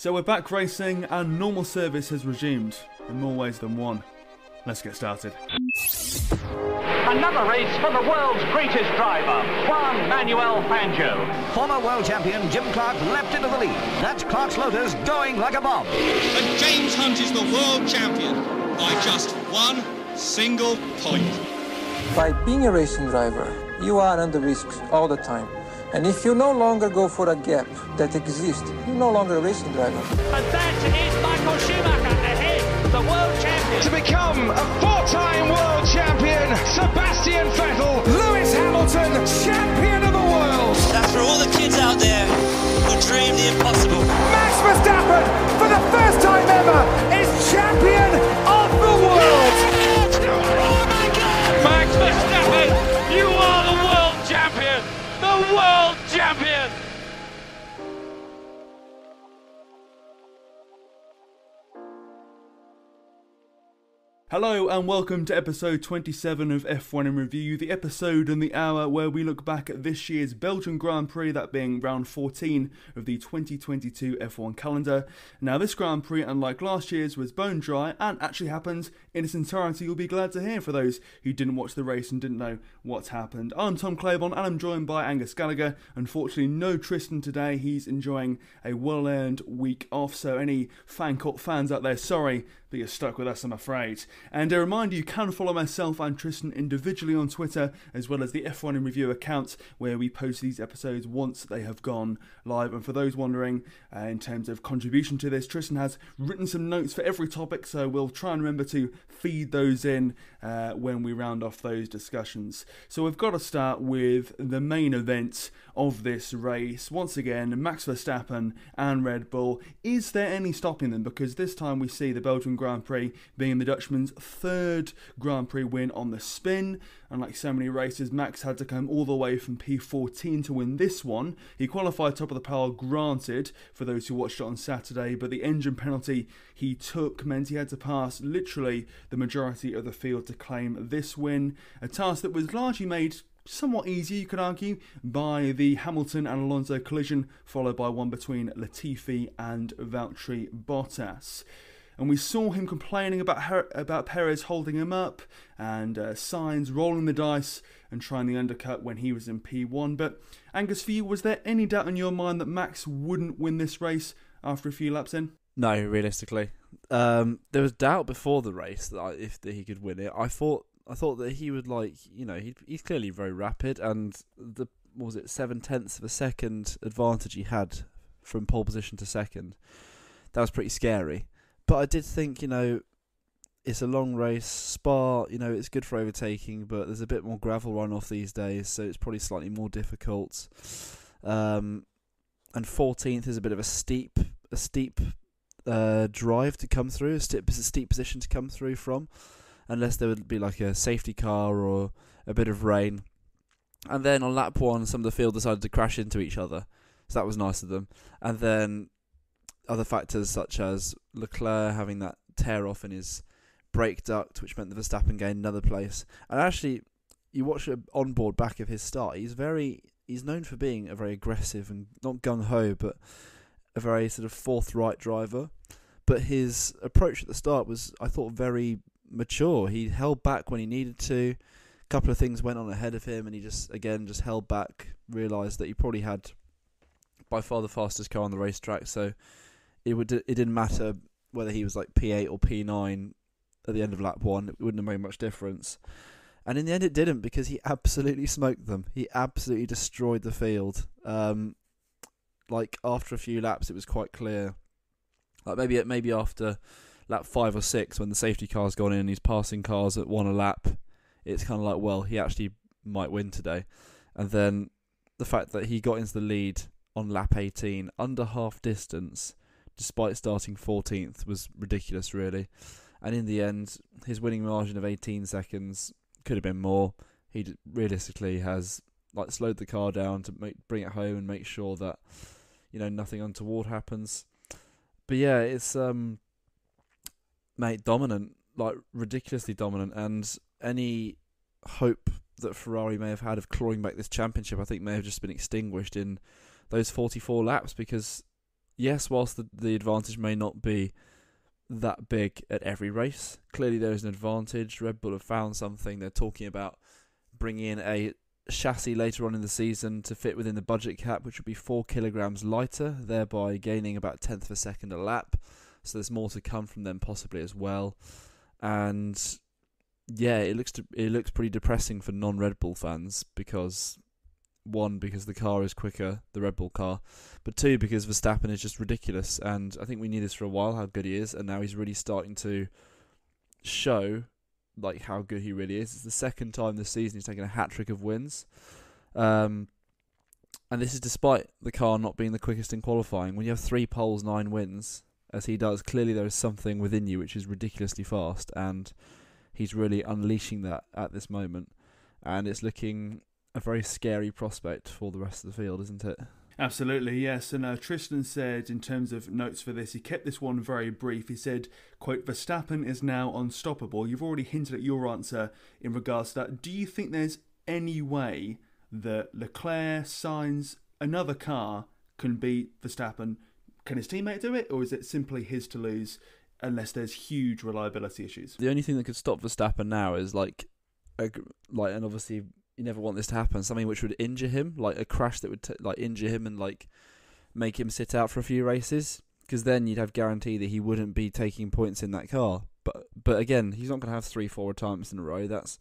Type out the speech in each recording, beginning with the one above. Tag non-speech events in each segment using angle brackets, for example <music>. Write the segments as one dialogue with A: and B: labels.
A: So we're back racing and normal service has resumed in more ways than one. Let's get started.
B: Another race for the world's greatest driver, Juan Manuel Fangio.
C: Former world champion Jim Clark leapt into the lead. That's Clark's Lotus going like a bomb.
D: And James Hunt is the world champion by just one single point.
E: By being a racing driver, you are under risk all the time. And if you no longer go for a gap that exists, you're no longer a racing driver.
F: And that is Michael Schumacher ahead, the world champion.
G: To become a four-time world champion, Sebastian Vettel, Lewis Hamilton, champion of the world.
H: That's for all the kids out there who dream the impossible.
G: Max Verstappen, for the first time ever, is champion of the world.
F: Oh my God! Max Verstappen,
A: Hello and welcome to episode 27 of F1 in Review, the episode and the hour where we look back at this year's Belgian Grand Prix, that being round 14 of the 2022 F1 calendar. Now, this Grand Prix, unlike last year's, was bone dry and actually happened in its entirety. You'll be glad to hear for those who didn't watch the race and didn't know what happened. I'm Tom Clabon and I'm joined by Angus Gallagher. Unfortunately, no Tristan today. He's enjoying a well earned week off, so any Fancourt fans out there, sorry, but you're stuck with us, I'm afraid. And a reminder you can follow myself and Tristan individually on Twitter, as well as the F1 in Review account, where we post these episodes once they have gone live. And for those wondering, uh, in terms of contribution to this, Tristan has written some notes for every topic, so we'll try and remember to feed those in uh, when we round off those discussions. So we've got to start with the main event of this race. Once again, Max Verstappen and Red Bull. Is there any stopping them? Because this time we see the Belgian Grand Prix being the Dutchman's third Grand Prix win on the spin. And like so many races, Max had to come all the way from P14 to win this one. He qualified top of the pile, granted, for those who watched it on Saturday, but the engine penalty he took meant he had to pass literally the majority of the field to claim this win. A task that was largely made somewhat easy, you could argue, by the Hamilton and Alonso collision, followed by one between Latifi and Valtteri Bottas. And we saw him complaining about her, about Perez holding him up, and uh, Sainz rolling the dice and trying the undercut when he was in P1. But Angus, for you, was there any doubt in your mind that Max wouldn't win this race after a few laps in?
I: No, realistically, um, there was doubt before the race that I, if that he could win it. I thought I thought that he would like you know he, he's clearly very rapid and the was it seven tenths of a second advantage he had from pole position to second that was pretty scary. But I did think you know it's a long race. Spa you know it's good for overtaking, but there's a bit more gravel runoff these days, so it's probably slightly more difficult. Um, and 14th is a bit of a steep a steep uh, drive to come through, a steep, a steep position to come through from, unless there would be like a safety car or a bit of rain. And then on lap one, some of the field decided to crash into each other, so that was nice of them. And then other factors such as Leclerc having that tear off in his brake duct, which meant the Verstappen gained another place. And actually, you watch an onboard back of his start. He's very he's known for being a very aggressive and not gung ho, but a very sort of forthright driver. But his approach at the start was, I thought, very mature. He held back when he needed to. A couple of things went on ahead of him, and he just again just held back. Realised that he probably had by far the fastest car on the racetrack, so it would it didn't matter whether he was like P8 or P9 at the end of lap one. It wouldn't have made much difference. And in the end, it didn't because he absolutely smoked them. He absolutely destroyed the field. Um, like after a few laps, it was quite clear. Like maybe it maybe after lap five or six, when the safety car's gone in, and he's passing cars at one a lap. It's kind of like, well, he actually might win today. And then the fact that he got into the lead on lap 18 under half distance, despite starting 14th, was ridiculous, really. And in the end, his winning margin of 18 seconds could have been more. He realistically has like slowed the car down to make bring it home and make sure that you know nothing untoward happens. But yeah, it's um mate dominant, like ridiculously dominant, and any hope that Ferrari may have had of clawing back this championship, I think may have just been extinguished in those 44 laps because yes, whilst the, the advantage may not be that big at every race, clearly there is an advantage. Red Bull have found something. They're talking about bringing in a chassis later on in the season to fit within the budget cap, which would be four kilograms lighter, thereby gaining about tenth of a second a lap. So there's more to come from them possibly as well. And yeah, it looks to, it looks pretty depressing for non Red Bull fans because one because the car is quicker, the Red Bull car, but two because Verstappen is just ridiculous. And I think we knew this for a while how good he is, and now he's really starting to show like how good he really is. It's the second time this season he's taken a hat trick of wins. Um, and this is despite the car not being the quickest in qualifying. When you have three poles, nine wins, as he does, clearly there is something within you which is ridiculously fast, and he's really unleashing that at this moment. And it's looking a very scary prospect for the rest of the field, isn't it?
A: Absolutely, yes. And uh, Tristan said, in terms of notes for this, he kept this one very brief. He said, "quote Verstappen is now unstoppable." You've already hinted at your answer in regards to that. Do you think there's any way that Leclerc Sainz another car can beat Verstappen? Can his teammate do it, or is it simply his to lose? Unless there's huge reliability issues.
I: The only thing that could stop Verstappen now is like, a, like, and obviously you never want this to happen. Something which would injure him, like a crash that would t- like injure him and like make him sit out for a few races. Because then you'd have guarantee that he wouldn't be taking points in that car. But but again, he's not going to have three, four retirements in a row. That's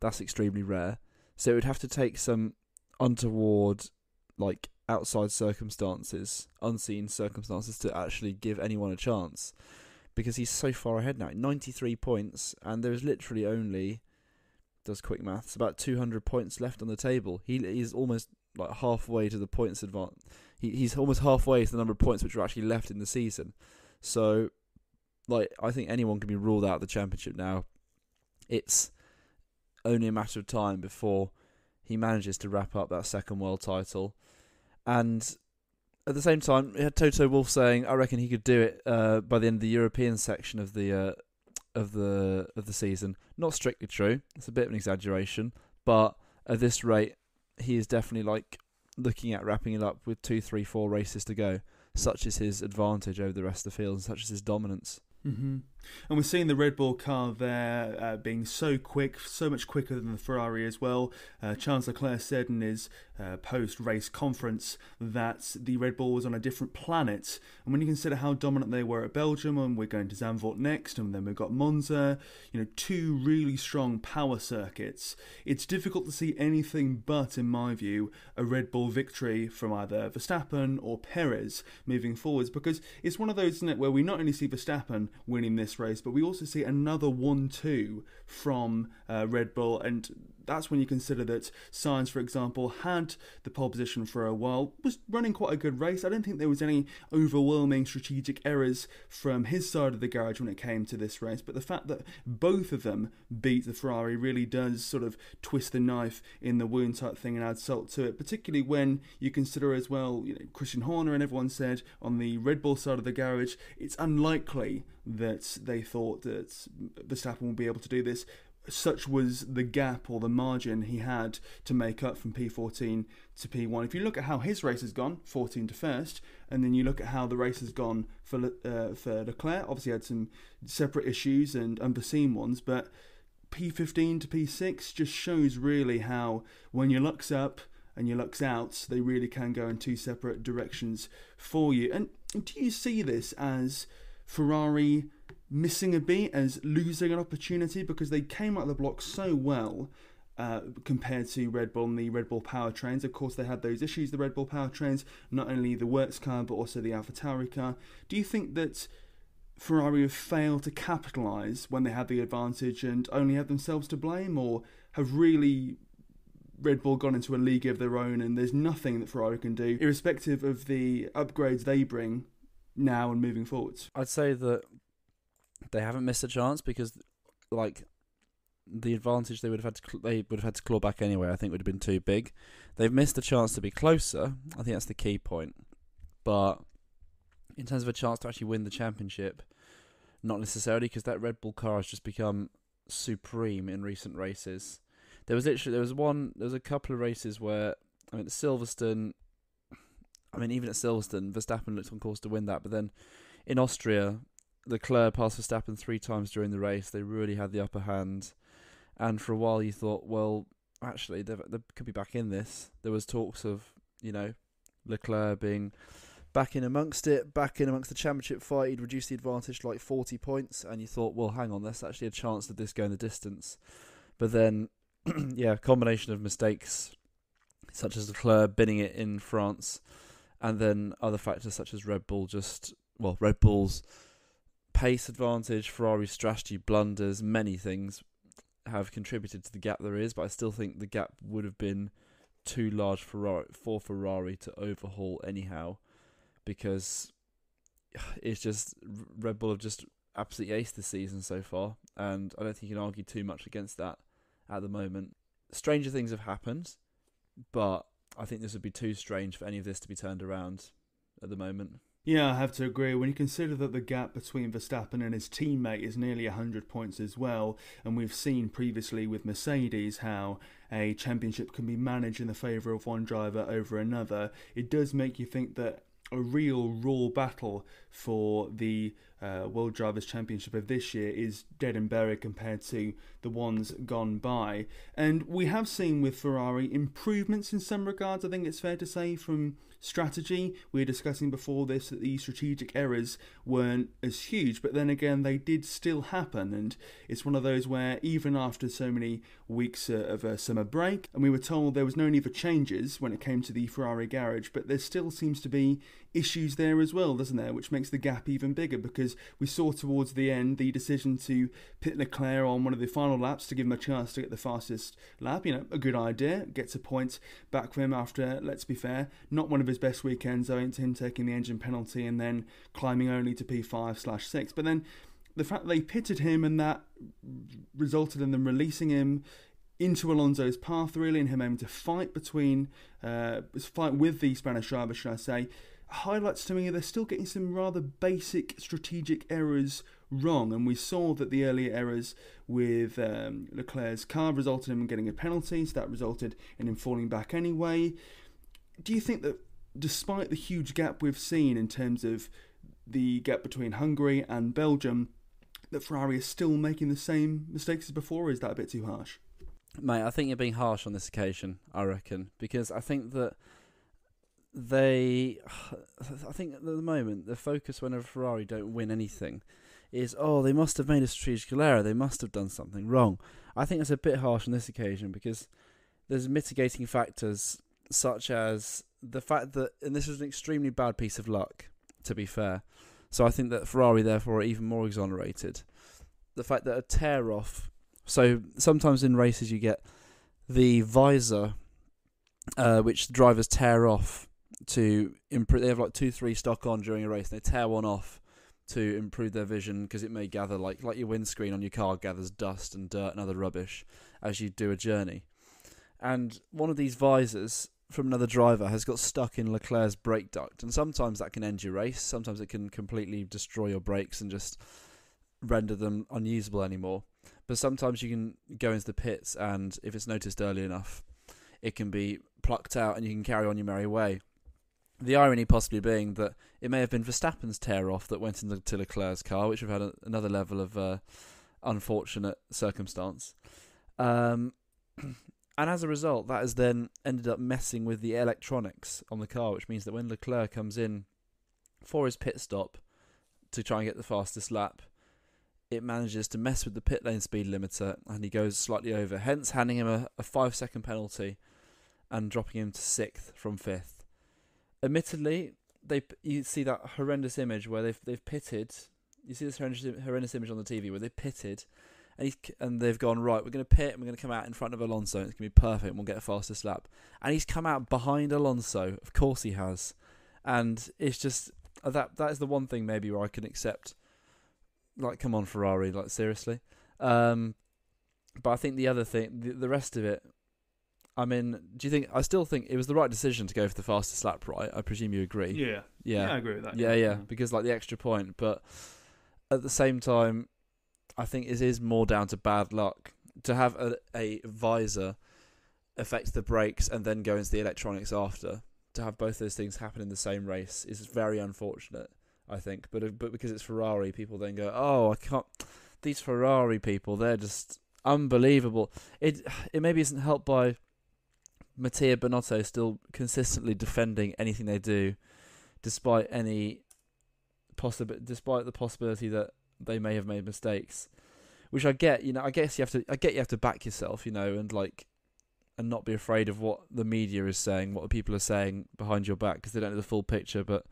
I: that's extremely rare. So it would have to take some untoward, like outside circumstances, unseen circumstances, to actually give anyone a chance. Because he's so far ahead now, 93 points, and there is literally only does quick maths, about 200 points left on the table. He he's almost like halfway to the points advance. He he's almost halfway to the number of points which are actually left in the season. So, like, I think anyone can be ruled out of the championship now. It's only a matter of time before he manages to wrap up that second world title. And at the same time, we had Toto Wolff saying, "I reckon he could do it uh, by the end of the European section of the uh, of the of the season. Not strictly true. It's a bit of an exaggeration, but at this rate, he is definitely like looking at wrapping it up with two, three, four races to go. Such is his advantage over the rest of the field, and such is his dominance.
A: Mm-hmm. And we're seeing the Red Bull car there uh, being so quick, so much quicker than the Ferrari as well. Uh, Charles Leclerc said in his uh, post race conference that the Red Bull was on a different planet. And when you consider how dominant they were at Belgium, and we're going to Zandvoort next, and then we've got Monza, you know, two really strong power circuits, it's difficult to see anything but, in my view, a Red Bull victory from either Verstappen or Perez moving forwards because it's one of those, isn't it, where we not only see Verstappen winning this race, but we also see another 1 2 from uh, Red Bull. And that's when you consider that Sainz, for example, had the pole position for a while, was running quite a good race. I don't think there was any overwhelming strategic errors from his side of the garage when it came to this race. But the fact that both of them beat the Ferrari really does sort of twist the knife in the wound type thing and add salt to it, particularly when you consider as well, you know, Christian Horner and everyone said on the Red Bull side of the garage, it's unlikely that they thought that Verstappen will be able to do this such was the gap or the margin he had to make up from P14 to P1. If you look at how his race has gone, 14 to first, and then you look at how the race has gone for uh, for Leclerc, obviously had some separate issues and unforeseen ones, but P15 to P6 just shows really how when your luck's up and your luck's out, they really can go in two separate directions for you. And do you see this as Ferrari? Missing a beat, as losing an opportunity because they came out of the block so well uh, compared to Red Bull and the Red Bull powertrains. Of course, they had those issues, the Red Bull powertrains, not only the works car but also the AlphaTauri car. Do you think that Ferrari have failed to capitalise when they had the advantage and only have themselves to blame, or have really Red Bull gone into a league of their own and there's nothing that Ferrari can do, irrespective of the upgrades they bring now and moving forwards?
I: I'd say that they haven't missed a chance because, like, the advantage they would have had to cl- they would have had to claw back anyway. I think would have been too big. They've missed a chance to be closer. I think that's the key point. But in terms of a chance to actually win the championship, not necessarily because that Red Bull car has just become supreme in recent races. There was literally there was one there was a couple of races where I mean Silverstone I mean, even at Silverstone, Verstappen looked on course to win that, but then in Austria, Leclerc passed Verstappen three times during the race. They really had the upper hand, and for a while you thought, well, actually, they could be back in this. There was talks of you know Leclerc being back in amongst it, back in amongst the championship fight. He'd reduced the advantage to like 40 points, and you thought, well, hang on, there's actually a chance of this going the distance. But then, <clears throat> yeah, combination of mistakes such as Leclerc binning it in France, and then other factors such as Red Bull just, well, Red Bull's pace advantage, Ferrari's strategy blunders, many things have contributed to the gap there is, but I still think the gap would have been too large for for Ferrari to overhaul anyhow because it's just Red Bull have just absolutely aced the season so far, and I don't think you can argue too much against that at the moment. Stranger things have happened, but I think this would be too strange for any of this to be turned around at the moment.
A: Yeah, I have to agree. When you consider that the gap between Verstappen and his teammate is nearly 100 points as well, and we've seen previously with Mercedes how a championship can be managed in the favour of one driver over another, it does make you think that a real raw battle for the uh, World Drivers' Championship of this year is dead and buried compared to the ones gone by. And we have seen with Ferrari improvements in some regards, I think it's fair to say, from strategy. We were discussing before this that the strategic errors weren't as huge, but then again, they did still happen. And it's one of those where even after so many weeks uh, of a summer break, and we were told there was no need for changes when it came to the Ferrari garage, but there still seems to be issues there as well, doesn't there? Which makes the gap even bigger because we saw towards the end the decision to pit Leclerc on one of the final laps to give him a chance to get the fastest lap. You know, a good idea. Gets a point back for him after, let's be fair, not one of his best weekends owing to him taking the engine penalty and then climbing only to P5 slash 6. But then the fact that they pitted him and that resulted in them releasing him into Alonso's path, really, and him having to fight between, uh, fight with the Spanish driver, should I say, highlights to me they're still getting some rather basic strategic errors wrong. And we saw that the earlier errors with um, Leclerc's car resulted in him getting a penalty, so that resulted in him falling back anyway. Do you think that despite the huge gap we've seen in terms of the gap between Hungary and Belgium, that Ferrari is still making the same mistakes as before, or is that a bit too harsh?
I: Mate, I think you're being harsh on this occasion, I reckon, because I think that they, <sighs> I think at the moment, the focus whenever Ferrari don't win anything is, oh, they must have made a strategic error, they must have done something wrong. I think it's a bit harsh on this occasion because there's mitigating factors such as the fact that, and this was an extremely bad piece of luck, to be fair. So I think that Ferrari, therefore, are even more exonerated. The fact that a tear off, so sometimes in races you get the visor, uh, which drivers tear off to improve. They have like two, three stock on during a race. And they tear one off to improve their vision because it may gather like like your windscreen on your car gathers dust and dirt and other rubbish as you do a journey. And one of these visors from another driver has got stuck in Leclerc's brake duct, and sometimes that can end your race. Sometimes it can completely destroy your brakes and just render them unusable anymore. But sometimes you can go into the pits, and if it's noticed early enough, it can be plucked out, and you can carry on your merry way. The irony possibly being that it may have been Verstappen's tear off that went into Leclerc's car, which would have had a, another level of uh, unfortunate circumstance. Um, <clears throat> and as a result, that has then ended up messing with the electronics on the car, which means that when Leclerc comes in for his pit stop to try and get the fastest lap, it manages to mess with the pit lane speed limiter and he goes slightly over, hence handing him a, a five second penalty and dropping him to sixth from fifth admittedly, they you see that horrendous image where they've they've pitted. You see this horrendous, horrendous image on the TV where they pitted, and he's and they've gone right. We're going to pit. and We're going to come out in front of Alonso. It's going to be perfect. We'll get a fastest lap. And he's come out behind Alonso. Of course he has. And it's just uh, that that is the one thing maybe where I can accept. Like, come on, Ferrari. Like seriously. Um, but I think the other thing, the, the rest of it, I mean, do you think? I still think it was the right decision to go for the fastest lap, right? I presume you agree.
A: Yeah. Yeah. yeah I agree with that.
I: Yeah, yeah, yeah, mm. because like the extra point, but at the same time, I think it is more down to bad luck to have a, a visor affect the brakes and then go into the electronics after to have both those things happen in the same race is very unfortunate. I think, but uh, but because it's Ferrari, people then go, "Oh, I can't." These Ferrari people, they're just unbelievable. It it maybe isn't helped by Mattia Binotto still consistently defending anything they do, despite any possible, despite the possibility that they may have made mistakes. Which I get, you know, I guess you have to, I get you have to back yourself, you know, and like, and not be afraid of what the media is saying, what the people are saying behind your back because they don't know the full picture. But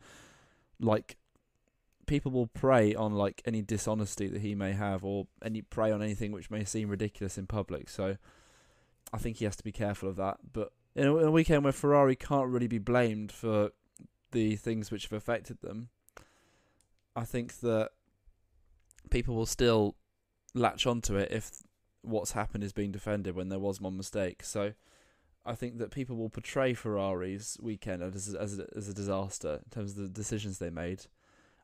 I: like, people will prey on like any dishonesty that he may have, or any prey on anything which may seem ridiculous in public. So I think he has to be careful of that. But in a, in a weekend where Ferrari can't really be blamed for the things which have affected them, I think that people will still latch onto it if what's happened is being defended when there was one mistake. So I think that people will portray Ferrari's weekend as as a, as a disaster in terms of the decisions they made.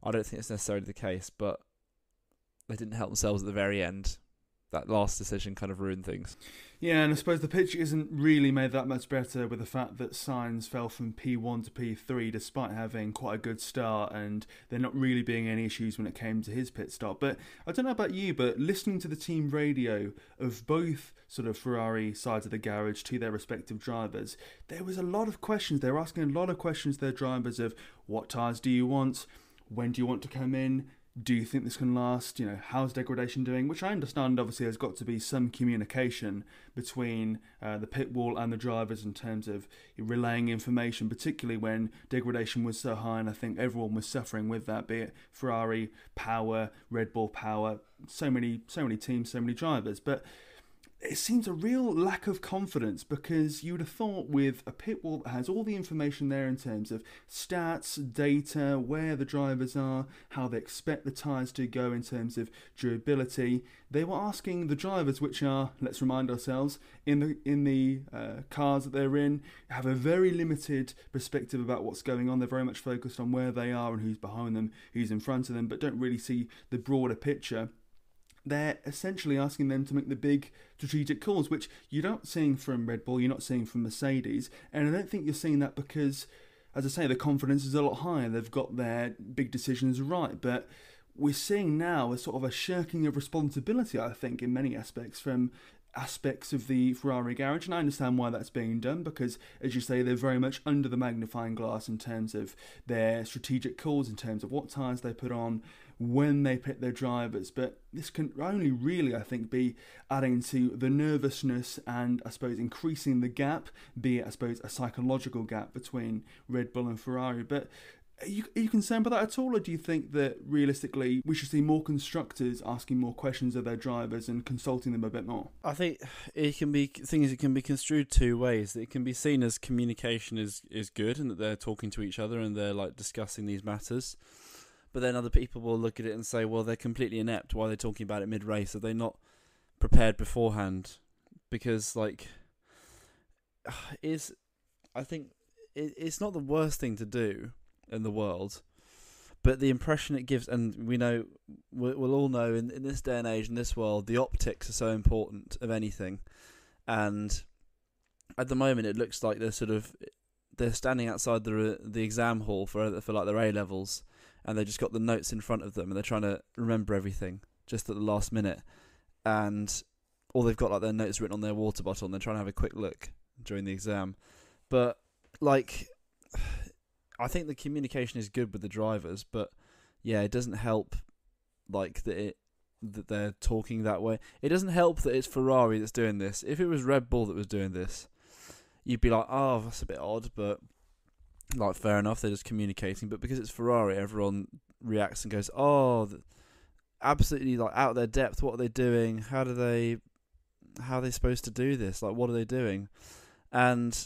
I: I don't think it's necessarily the case, but they didn't help themselves at the very end. That last decision kind of ruined things.
A: Yeah, and I suppose the pitch isn't really made that much better with the fact that Sainz fell from P1 to P3 despite having quite a good start and there not really being any issues when it came to his pit stop. But I don't know about you, but listening to the team radio of both sort of Ferrari sides of the garage to their respective drivers, there was a lot of questions. They were asking a lot of questions to their drivers of what tyres do you want? When do you want to come in? Do you think this can last? You know, how's degradation doing? Which I understand obviously has got to be some communication between uh, the pit wall and the drivers in terms of relaying information, particularly when degradation was so high and I think everyone was suffering with that, be it Ferrari, Power, Red Bull Power, so many so many teams, so many drivers. But it seems a real lack of confidence because you would have thought with a pit wall that has all the information there in terms of stats, data, where the drivers are, how they expect the tyres to go in terms of durability, they were asking the drivers, which are, let's remind ourselves, in the in the uh, cars that they're in, have a very limited perspective about what's going on. They're very much focused on where they are and who's behind them, who's in front of them, but don't really see the broader picture they're essentially asking them to make the big strategic calls, which you're not seeing from Red Bull, you're not seeing from Mercedes, and I don't think you're seeing that because, as I say, the confidence is a lot higher. They've got their big decisions right, but we're seeing now a sort of a shirking of responsibility, I think, in many aspects from aspects of the Ferrari garage, and I understand why that's being done because, as you say, they're very much under the magnifying glass in terms of their strategic calls, in terms of what tyres they put on, when they pick their drivers. But this can only really, I think, be adding to the nervousness and I suppose increasing the gap, be it, I suppose, a psychological gap between Red Bull and Ferrari. But are you, are you concerned about that at all, or do you think that realistically we should see more constructors asking more questions of their drivers and consulting them a bit more?
I: I think it can be things. It can be construed two ways. It can be seen as communication is is good and that they're talking to each other and they're like discussing these matters. But then other people will look at it and say, well, they're completely inept. Why are they talking about it mid race? Are they not prepared beforehand? Because, like, <sighs> is I think it, it's not the worst thing to do in the world, but the impression it gives, and we know, we'll, we'll all know in, in this day and age, in this world, the optics are so important of anything. And at the moment, it looks like they're sort of they're standing outside the the exam hall for for like their A levels, and they just got the notes in front of them and they're trying to remember everything just at the last minute. And or they've got like their notes written on their water bottle and they're trying to have a quick look during the exam. But like <sighs> i think the communication is good with the drivers but yeah it doesn't help like that it that they're talking that way. It doesn't help that it's ferrari that's doing this. If it was red bull that was doing this you'd be like oh that's a bit odd but like fair enough, they're just communicating. But because it's Ferrari, everyone reacts and goes, "Oh, absolutely like out of their depth. What are they doing? How do they? How are they supposed to do this? Like, what are they doing?" And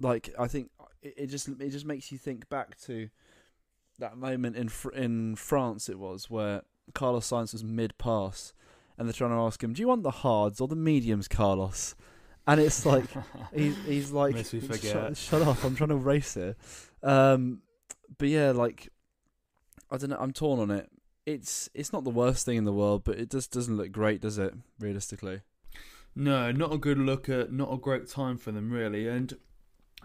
I: like, I think it, it just it just makes you think back to that moment in in France. It was where Carlos Sainz was mid pass, and they're trying to ask him, "Do you want the hards or the mediums, Carlos?" And it's like he's <laughs> he's like shut, shut, up i'm trying to race it. Um, but yeah like i don't know i'm torn on it. It's it's not the worst thing in the world but it just doesn't look great does it realistically?
A: No not a good look at not a great time for them really. And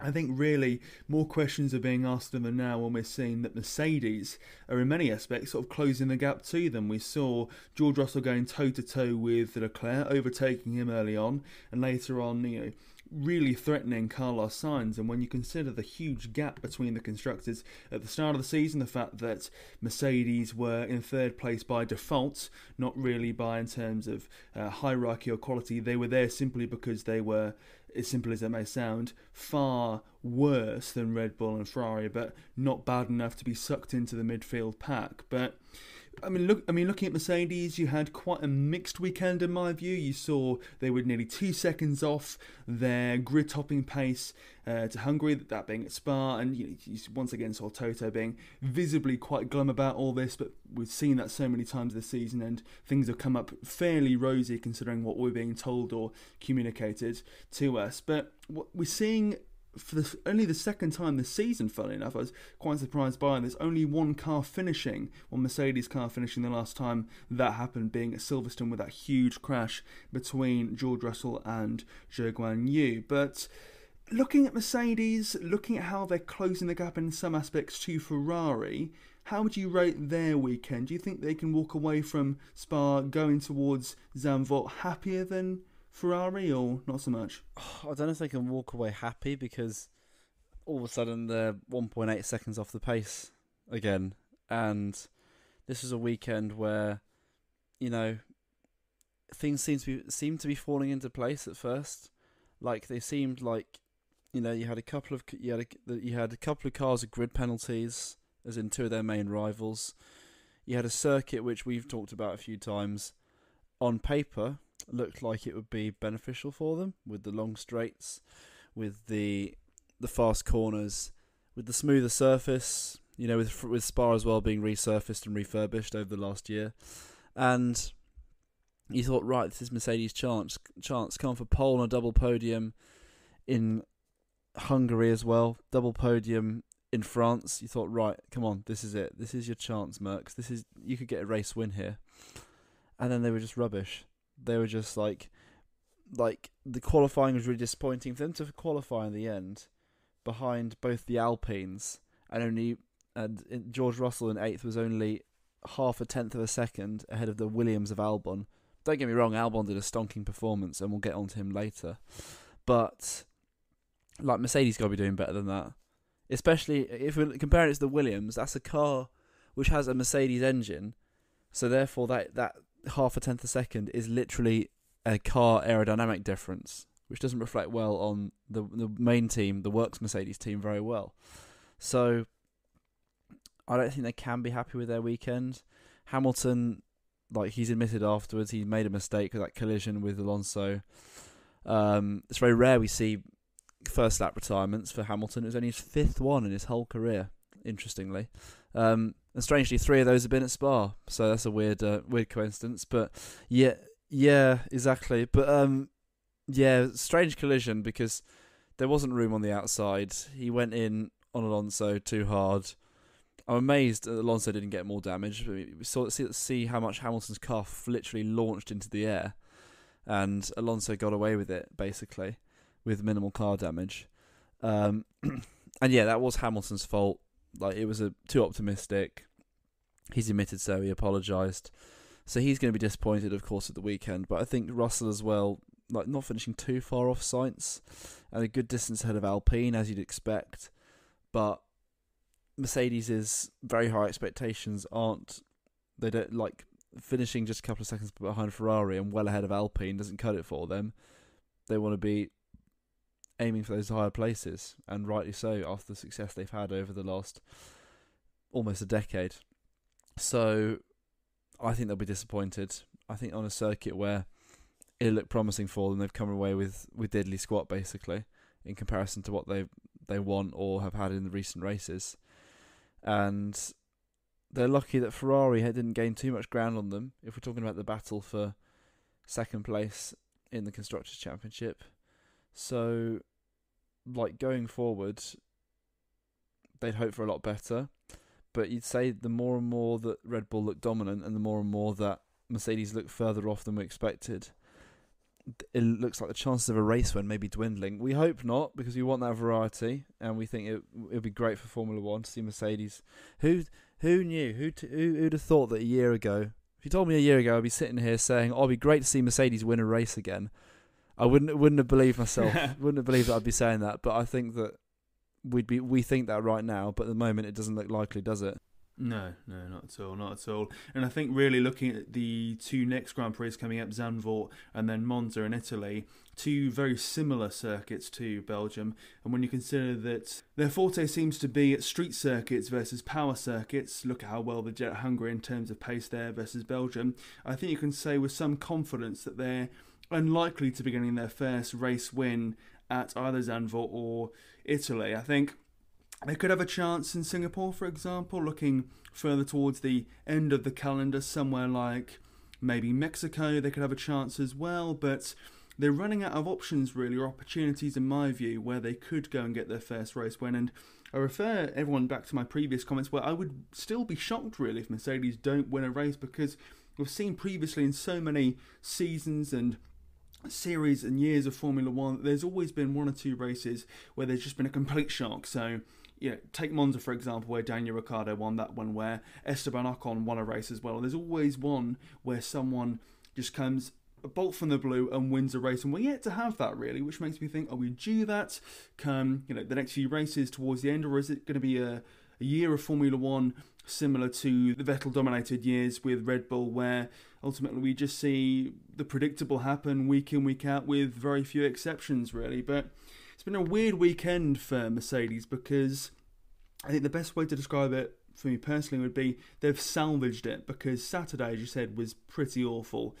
A: I think really more questions are being asked of them now when we're seeing that Mercedes are in many aspects sort of closing the gap to them. We saw George Russell going toe to toe with Leclerc, overtaking him early on, and later on, you know, really threatening Carlos Sainz. And when you consider the huge gap between the constructors at the start of the season, the fact that Mercedes were in third place by default, not really by in terms of uh, hierarchy or quality, they were there simply because they were as simple as it may sound, far worse than Red Bull and Ferrari, but not bad enough to be sucked into the midfield pack. But I mean, look. I mean, looking at Mercedes, you had quite a mixed weekend in my view. You saw they were nearly two seconds off their grid-topping pace uh, to Hungary, that being at Spa, and you, you once again saw Toto being visibly quite glum about all this. But we've seen that so many times this season, and things have come up fairly rosy considering what we're being told or communicated to us. But what we're seeing for the, only the second time this season, funnily enough, I was quite surprised by. There's only one car finishing, one Mercedes car finishing the last time that happened, being at Silverstone with that huge crash between George Russell and Zhou Guanyu. But looking at Mercedes, looking at how they're closing the gap in some aspects to Ferrari, how would you rate their weekend? Do you think they can walk away from Spa going towards Zandvoort happier than Ferrari or not so much?
I: Oh, I don't know if they can walk away happy because all of a sudden they're 1.8 seconds off the pace again. And this was a weekend where, you know, things seem to be seem to be falling into place at first. Like they seemed like, you know, you had a couple of you had a, you had a couple of cars with grid penalties, as in two of their main rivals. You had a circuit which we've talked about a few times. On paper, looked like it would be beneficial for them with the long straights, with the the fast corners, with the smoother surface. You know, with with Spa as well being resurfaced and refurbished over the last year, and you thought, right, this is Mercedes' chance chance come for pole and a double podium in Hungary as well, double podium in France. You thought, right, come on, this is it. This is your chance, Mercs. This is you could get a race win here, and then they were just rubbish they were just like like the qualifying was really disappointing for them to qualify in the end behind both the Alpines and only and George Russell in eighth was only half a tenth of a second ahead of the Williams of Albon. Don't get me wrong, Albon did a stonking performance, and we'll get on to him later. But like Mercedes, got to be doing better than that. Especially if we're comparing it to the Williams, that's a car which has a Mercedes engine, so therefore that that half a tenth a second is literally a car aerodynamic difference, which doesn't reflect well on the the main team, the Works Mercedes team, very well. So I don't think they can be happy with their weekend. Hamilton, like he's admitted afterwards, he made a mistake with that collision with Alonso. Um, it's very rare we see first lap retirements for Hamilton. It was only his fifth one in his whole career, interestingly. Um, and strangely, three of those have been at Spa, so that's a weird, uh, weird coincidence. But yeah, yeah, exactly. But um, yeah, strange collision because there wasn't room on the outside. He went in on Alonso too hard. I'm amazed that Alonso didn't get more damage. We saw see, see how much Hamilton's car literally launched into the air, and Alonso got away with it basically with minimal car damage. Um, <clears throat> and yeah, that was Hamilton's fault. Like it was a too optimistic. He's admitted so. He apologised. So he's going to be disappointed, of course, at the weekend. But I think Russell as well, like not finishing too far off Sainz, and a good distance ahead of Alpine as you'd expect. But Mercedes's very high expectations aren't. They don't like finishing just a couple of seconds behind Ferrari and well ahead of Alpine doesn't cut it for them. They want to be aiming for those higher places, and rightly so after the success they've had over the last almost a decade. So I think they'll be disappointed. I think on a circuit where it looked promising for them, they've come away with with diddly squat basically in comparison to what they they want or have had in the recent races, and they're lucky that Ferrari didn't gain too much ground on them. If we're talking about the battle for second place in the constructors' championship, so, like going forward, they'd hope for a lot better. But you'd say the more and more that Red Bull looked dominant, and the more and more that Mercedes looked further off than we expected, it looks like the chances of a race win may be dwindling. We hope not, because we want that variety, and we think it it would be great for Formula One to see Mercedes. Who who knew? Who t- who who'd have thought that a year ago? If you told me a year ago, I'd be sitting here saying, "Oh, it'd be great to see Mercedes win a race again." I wouldn't wouldn't have believed myself. <laughs> wouldn't have believed that I'd be saying that. But I think that we'd be we think that right now, but at the moment it doesn't look likely, does it?
A: No, no, not at all, not at all. And I think really looking at the two next Grand Prix coming up, Zandvoort and then Monza in Italy, two very similar circuits to Belgium. And when you consider that their forte seems to be at street circuits versus power circuits, look at how well they jet Hungary in terms of pace there versus Belgium. I think you can say with some confidence that they're unlikely to be getting their first race win at either Zandvoort or Italy. I think they could have a chance in Singapore, for example, looking further towards the end of the calendar, somewhere like maybe Mexico, they could have a chance as well, but they're running out of options, really, or opportunities, in my view, where they could go and get their first race win. And I refer everyone back to my previous comments where I would still be shocked, really, if Mercedes don't win a race because we've seen previously in so many seasons and series and years of Formula One, there's always been one or two races where there's just been a complete shock. So, you know, take Monza for example, where Daniel Ricciardo won that one, where Esteban Ocon won a race as well. There's always one where someone just comes a bolt from the blue and wins a race, and we're yet to have that really, which makes me think: Are we due that come you know the next few races towards the end, or is it going to be a, a year of Formula One similar to the Vettel dominated years with Red Bull, where ultimately we just see the predictable happen week in, week out, with very few exceptions, really. But it's been a weird weekend for Mercedes because I think the best way to describe it for me personally would be they've salvaged it because Saturday, as you said, was pretty awful.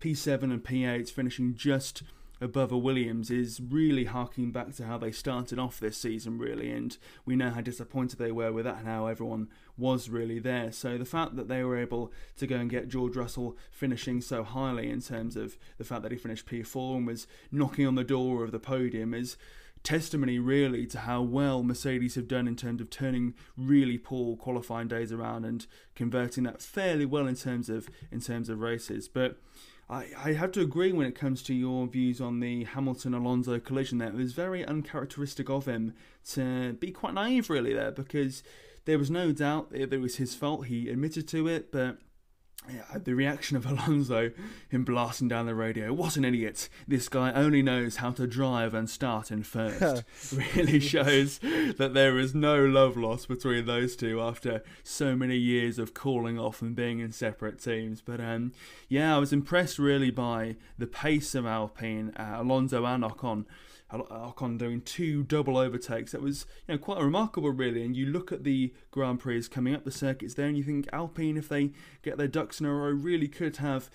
A: P7 and P8 finishing just above a Williams is really harking back to how they started off this season, really, and we know how disappointed they were with that and how everyone was really there. So the fact that they were able to go and get George Russell finishing so highly in terms of the fact that he finished P4 and was knocking on the door of the podium is testimony really to how well Mercedes have done in terms of turning really poor qualifying days around and converting that fairly well in terms of in terms of races. But I, I have to agree when it comes to your views on the Hamilton Alonso collision there. It was very uncharacteristic of him to be quite naive, really, there, because there was no doubt that it was his fault. He admitted to it, but yeah, the reaction of <laughs> Alonso, him blasting down the radio, what an idiot. This guy only knows how to drive and start in first. <laughs> really shows that there is no love lost between those two after so many years of calling off and being in separate teams. But um, yeah, I was impressed really by the pace of Alpine, uh, Alonso and Ocon. Ocon doing two double overtakes. That was you know quite remarkable, really. And you look at the Grand Prix coming up the circuits there, and you think Alpine, if they get their ducks in a row, really could have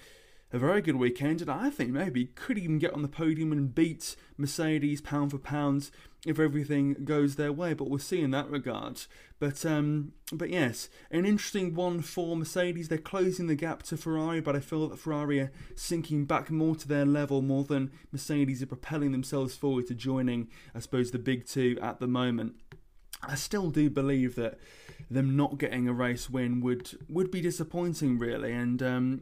A: a very good weekend, and I think maybe could even get on the podium and beat Mercedes pound for pound if everything goes their way. But we'll see in that regard. But um, but yes, an interesting one for Mercedes. They're closing the gap to Ferrari, but I feel that Ferrari are sinking back more to their level more than Mercedes are propelling themselves forward to joining, I suppose, the big two at the moment. I still do believe that them not getting a race win would would be disappointing, really, and um,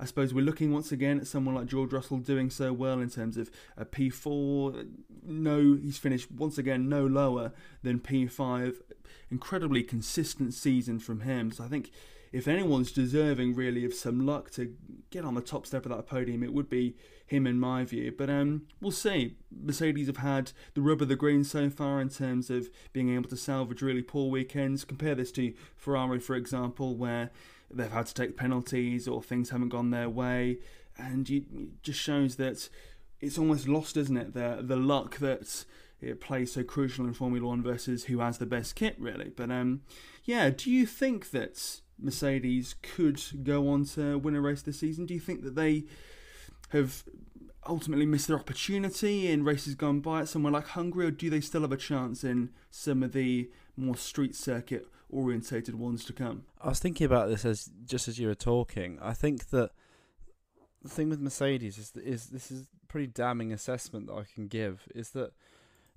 A: I suppose we're looking once again at someone like George Russell doing so well in terms of a P4. No, he's finished once again no lower than P5. Incredibly consistent season from him. So I think if anyone's deserving really of some luck to get on the top step of that podium, it would be him in my view. But um, we'll see. Mercedes have had the rub of the green so far in terms of being able to salvage really poor weekends. Compare this to Ferrari, for example, where they've had to take penalties or things haven't gone their way, and you, it just shows that it's almost lost, isn't it? The the luck that it plays so crucial in Formula One versus who has the best kit, really. But um, yeah, do you think that Mercedes could go on to win a race this season? Do you think that they have ultimately missed their opportunity in races gone by at somewhere like Hungary, or do they still have a chance in some of the more street circuit orientated ones to come.
I: I was thinking about this as just as you were talking. I think that the thing with Mercedes is is this is pretty damning assessment that I can give is that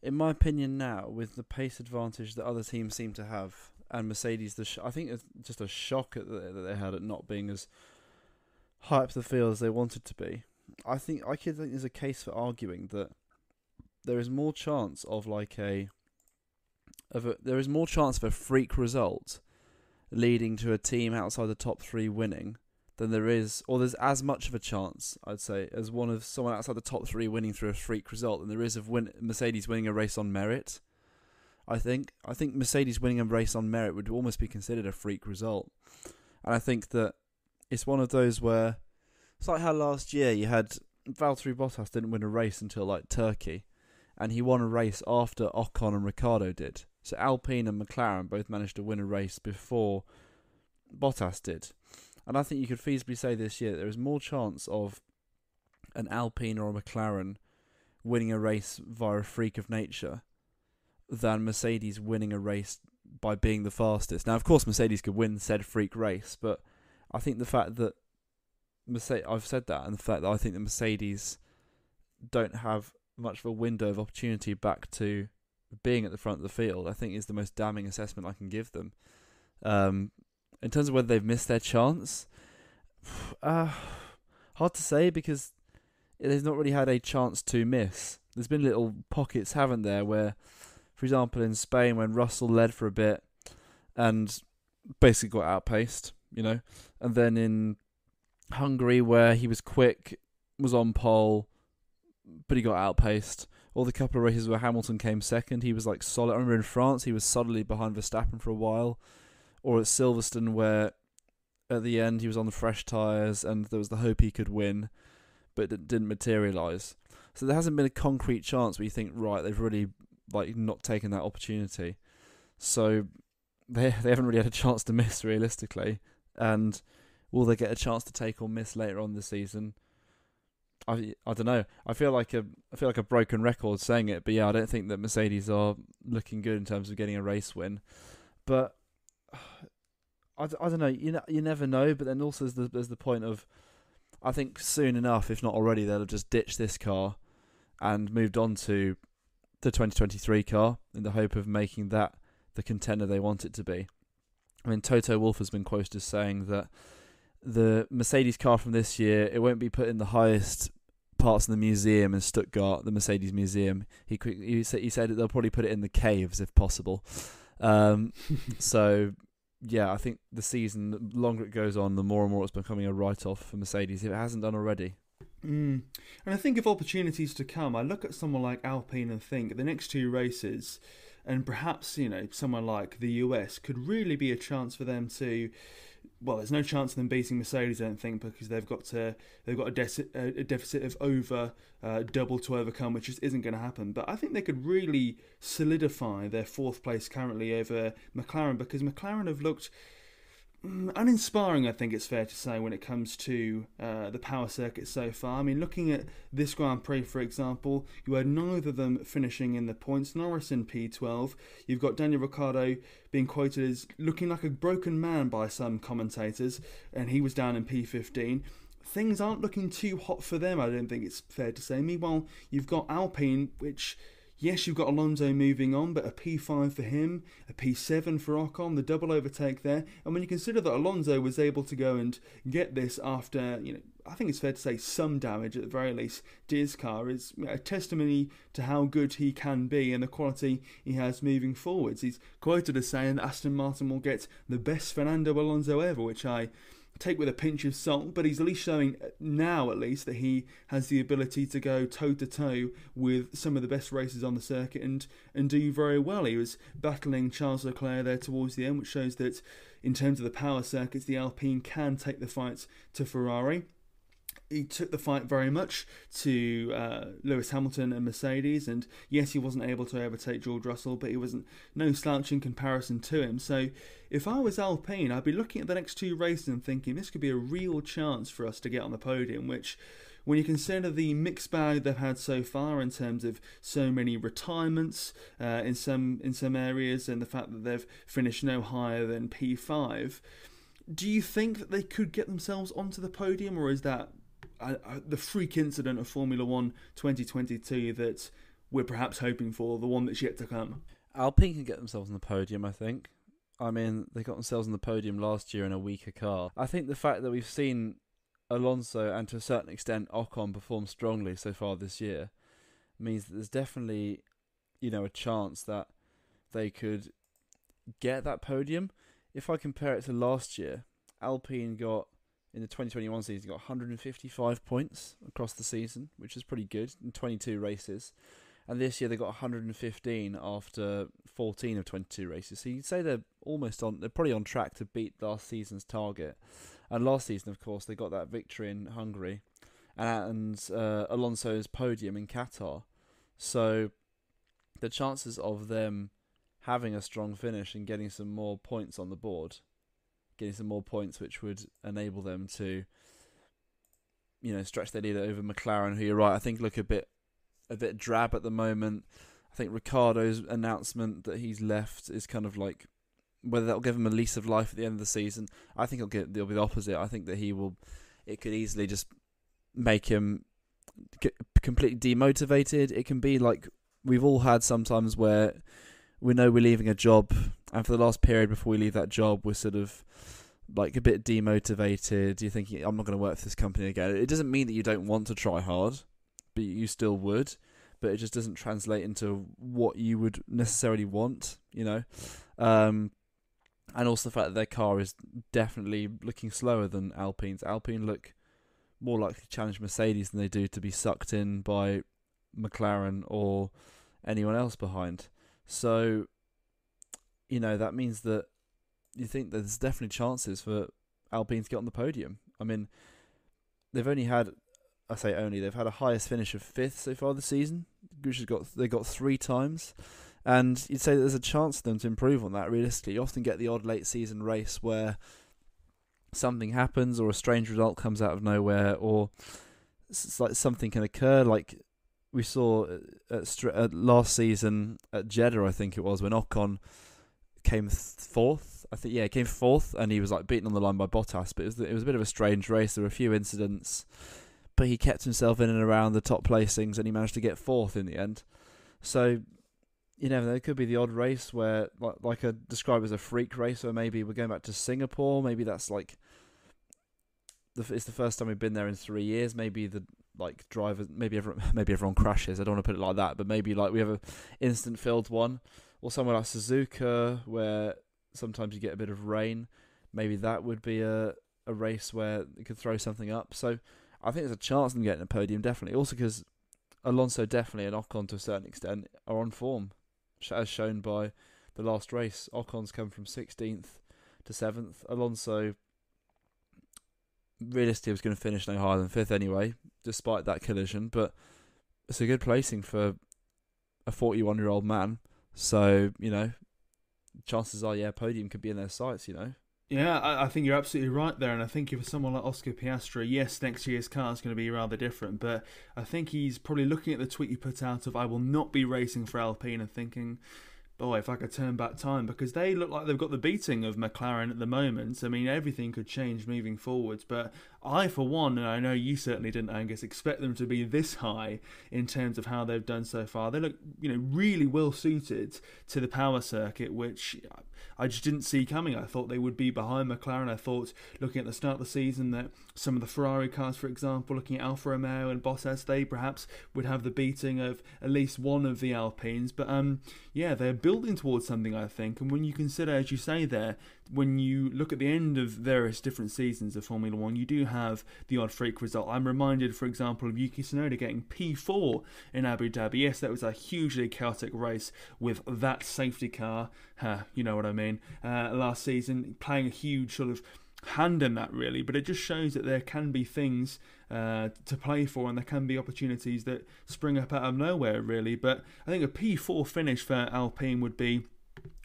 I: in my opinion now with the pace advantage that other teams seem to have and Mercedes the sh- I think it's just a shock at the, that they had at not being as high up the field as they wanted to be. I think I could think there's a case for arguing that there is more chance of like a of a, there is more chance of a freak result leading to a team outside the top three winning than there is, or there's as much of a chance, I'd say, as one of someone outside the top three winning through a freak result than there is of win- Mercedes winning a race on merit. I think I think Mercedes winning a race on merit would almost be considered a freak result, and I think that it's one of those where it's like how last year you had Valtteri Bottas didn't win a race until like Turkey, and he won a race after Ocon and Ricciardo did. So Alpine and McLaren both managed to win a race before Bottas did. And I think you could feasibly say this year there is more chance of an Alpine or a McLaren winning a race via a freak of nature than Mercedes winning a race by being the fastest. Now, of course, Mercedes could win said freak race, but I think the fact that Mercedes, I've said that, and the fact that I think that Mercedes don't have much of a window of opportunity back to being at the front of the field, I think is the most damning assessment I can give them. Um, in terms of whether they've missed their chance, <sighs> uh, hard to say because they've not really had a chance to miss. There's been little pockets, haven't there, where, for example, in Spain when Russell led for a bit and basically got outpaced, you know, and then in Hungary where he was quick, was on pole, but he got outpaced. All the couple of races where Hamilton came second, he was like solid. I remember in France, he was solidly behind Verstappen for a while. Or at Silverstone, where at the end he was on the fresh tyres and there was the hope he could win, but it didn't materialise. So there hasn't been a concrete chance where you think, right, they've really like not taken that opportunity. So they they haven't really had a chance to miss realistically. And will they get a chance to take or miss later on the season? I I don't know. I feel like a I feel like a broken record saying it, but yeah, I don't think that Mercedes are looking good in terms of getting a race win. But <sighs> I, I don't know. You know, you never know. But then also there's the, there's the point of I think soon enough, if not already, they'll have just ditched this car and moved on to the 2023 car in the hope of making that the contender they want it to be. I mean, Toto Wolff has been quoted as saying that the Mercedes car from this year it won't be put in the highest parts of the museum in Stuttgart, the Mercedes Museum. He he said he said they'll probably put it in the caves if possible. Um, <laughs> so yeah, I think the season the longer it goes on, the more and more it's becoming a write off for Mercedes if it hasn't done already.
A: Mm. And I think of opportunities to come. I look at someone like Alpine and think the next two races, and perhaps you know someone like the US could really be a chance for them to well, there's no chance of them beating Mercedes, I don't think, because they've got to they've got a, de- a deficit of over uh, double to overcome, which just isn't going to happen. But I think they could really solidify their fourth place currently over McLaren because McLaren have looked uninspiring, I think it's fair to say, when it comes to uh, the power circuit so far. I mean, looking at this Grand Prix, for example, you had neither of them finishing in the points. Norris in P12. You've got Daniel Ricciardo being quoted as looking like a broken man by some commentators, and he was down in P15 things aren't looking too hot for them, I don't think it's fair to say. Meanwhile, you've got Alpine, which Yes, you've got Alonso moving on, but a P5 for him, a P7 for Ocon, the double overtake there. And when you consider that Alonso was able to go and get this after, you know, I think it's fair to say some damage at the very least to car is a testimony to how good he can be and the quality he has moving forwards. He's quoted as saying that Aston Martin will get the best Fernando Alonso ever, which I take with a pinch of salt, but he's at least showing now, at least, that he has the ability to go toe to toe with some of the best racers on the circuit and and do very well. He was battling Charles Leclerc there towards the end, which shows that in terms of the power circuits, the Alpine can take the fight to Ferrari he took the fight very much to uh, Lewis Hamilton and Mercedes, and yes, he wasn't able to overtake George Russell, but he wasn't no slouch in comparison to him. So, if I was Alpine, I'd be looking at the next two races and thinking this could be a real chance for us to get on the podium. Which, when you consider the mixed bag they've had so far in terms of so many retirements uh, in some in some areas, and the fact that they've finished no higher than P5. Do you think that they could get themselves onto the podium, or is that the freak incident of Formula One 2022 that we're perhaps hoping for, the one that's yet to come.
I: Alpine can get themselves on the podium, I think. I mean, they got themselves on the podium last year in a weaker car. I think the fact that we've seen Alonso and to a certain extent Ocon perform strongly so far this year means that there's definitely, you know, a chance that they could get that podium. If I compare it to last year, Alpine got in the 2021 season got 155 points across the season, which is pretty good in 22 races. And this year they got 115 after 14 of 22 races. So you'd say they're almost on, they're probably on track to beat last season's target. And last season, of course, they got that victory in Hungary and uh, Alonso's podium in Qatar. So the chances of them having a strong finish and getting some more points on the board, getting some more points which would enable them to, you know, stretch their lead over McLaren, who you're right, I think look a bit, a bit drab at the moment. I think Ricciardo's announcement that he's left is kind of like whether that'll give him a lease of life at the end of the season. I think it'll get it'll be the opposite. I think that he will. It could easily just make him completely demotivated. It can be like we've all had sometimes where we know we're leaving a job, and for the last period before we leave that job, we're sort of like a bit demotivated. You're thinking, I'm not going to work for this company again. It doesn't mean that you don't want to try hard, but you still would. But it just doesn't translate into what you would necessarily want, you know. Um, and also the fact that their car is definitely looking slower than Alpine's. Alpine look more likely to challenge Mercedes than they do to be sucked in by McLaren or anyone else behind. So, you know, that means that you think there's definitely chances for Alpine to get on the podium. I mean, they've only had, I say only, they've had a highest finish of fifth so far this season, which has got they got three times. And you'd say that there's a chance for them to improve on that realistically. You often get the odd late season race where something happens or a strange result comes out of nowhere or it's like something can occur like we saw uh, at, at last season at Jeddah I think it was when Ocon came fourth I think yeah he came fourth and he was like beaten on the line by Bottas but it was, it was a bit of a strange race there were a few incidents but he kept himself in and around the top placings and he managed to get fourth in the end so you know, there could be the odd race where, like, like a described as a freak race, or maybe we're going back to Singapore. Maybe that's like the it's the first time we've been there in three years. Maybe the like driver, maybe everyone, <laughs> maybe everyone crashes. I don't want to put it like that, but maybe like we have a instant filled one, or somewhere like Suzuka where sometimes you get a bit of rain. Maybe that would be a a race where it could throw something up. So I think there's a chance of them getting a podium, definitely. Also because Alonso definitely and Ocon to a certain extent are on form as shown by the last race. Ocon's come from 16th to 7th. Alonso realistically was going to finish no higher than 5th anyway, despite that collision, but it's a good placing for a 41 year old man. So, you know, chances are, yeah, podium could be in their sights, you know.
A: Yeah, I, I, think you're absolutely right there, and I think if someone like Oscar Piastri, yes, next year's car is going to be rather different, but I think he's probably looking at the tweet he put out of "I will not be racing for Alpine" and thinking, boy, if I could turn back time, because they look like they've got the beating of McLaren at the moment. I mean, everything could change moving forwards, but I, for one, and I know you certainly didn't, Angus, expect them to be this high in terms of how they've done so far. They look, you know, really well suited to the power circuit, which I just didn't see coming. I thought they would be behind McLaren. I thought, looking at the start of the season, that some of the Ferrari cars, for example, looking at Alfa Romeo and Bottas, they perhaps would have the beating of at least one of the Alpines. But um, yeah, they're building towards something, I think. And when you consider, as you say there, when you look at the end of various different seasons of Formula One, you do have the odd freak result. I'm reminded, for example, of Yuki Tsunoda getting P4 in Abu Dhabi. Yes, that was a hugely chaotic race with that safety car, uh, you know what I mean, uh, last season, playing a huge sort of hand in that really but it just shows that there can be things uh, to play for and there can be opportunities that spring up out of nowhere really. But i think a p4 finish for alpine would be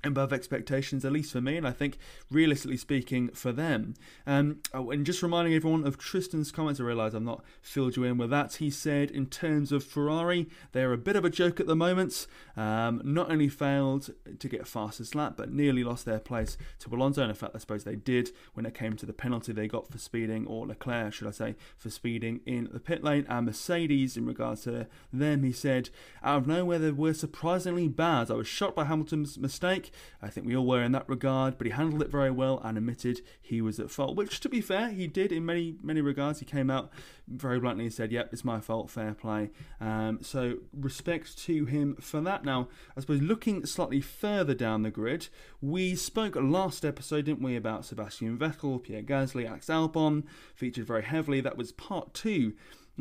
A: above expectations, at least for me, and I think realistically speaking for them. Um, oh, and just reminding everyone of Tristan's comments, I realise I've not filled you in with that. He said, in terms of Ferrari, they're a bit of a joke at the moment. Um, not only failed to get a fastest lap, but nearly lost their place to Alonso. And in fact, I suppose they did when it came to the penalty they got for speeding, or Leclerc, should I say, for speeding in the pit lane. And Mercedes, in regards to them, he said, out of nowhere, they were surprisingly bad. I was shocked by Hamilton's mistake like. I think we all were in that regard, but he handled it very well and admitted he was at fault, which, to be fair, he did in many, many regards. He came out very bluntly and said, Yep, it's my fault, fair play. Um, so, respect to him for that. Now, I suppose looking slightly further down the grid, we spoke last episode, didn't we, about Sebastian Vettel, Pierre Gasly, Alex Albon, featured very heavily. That was part two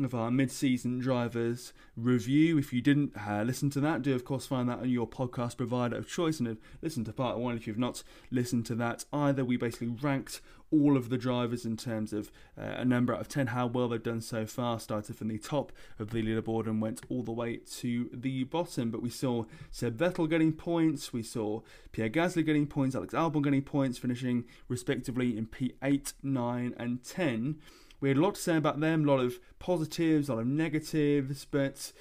A: of our mid-season drivers review. If you didn't uh, listen to that, do of course find that on your podcast provider of choice and listen to part one if you've not listened to that either. We basically ranked all of the drivers in terms of uh, a number out of 10, how well they've done so far. Started from the top of the leaderboard and went all the way to the bottom. But we saw Seb Vettel getting points, we saw Pierre Gasly getting points, Alex Albon getting points, finishing respectively in P8, 9, and 10 we had a lot to say about them, a lot of positives, a lot of negatives, but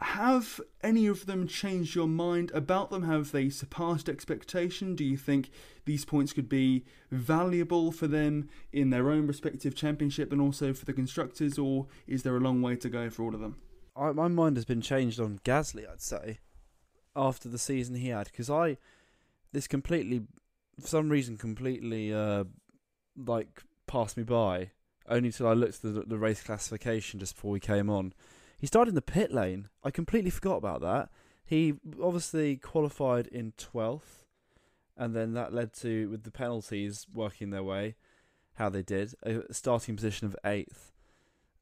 A: have any of them changed your mind about them? Have they surpassed expectation? Do you think these points could be valuable for them in their own respective championship and also for the constructors, or is there a long way to go for all of them?
I: I, my mind has been changed on Gasly, I'd say, after the season he had, because I this completely, for some reason, completely uh, like passed me by only until I looked at the, the race classification just before we came on. He started in the pit lane. I completely forgot about that. He obviously qualified in 12th, and then that led to, with the penalties working their way, how they did, a starting position of 8th.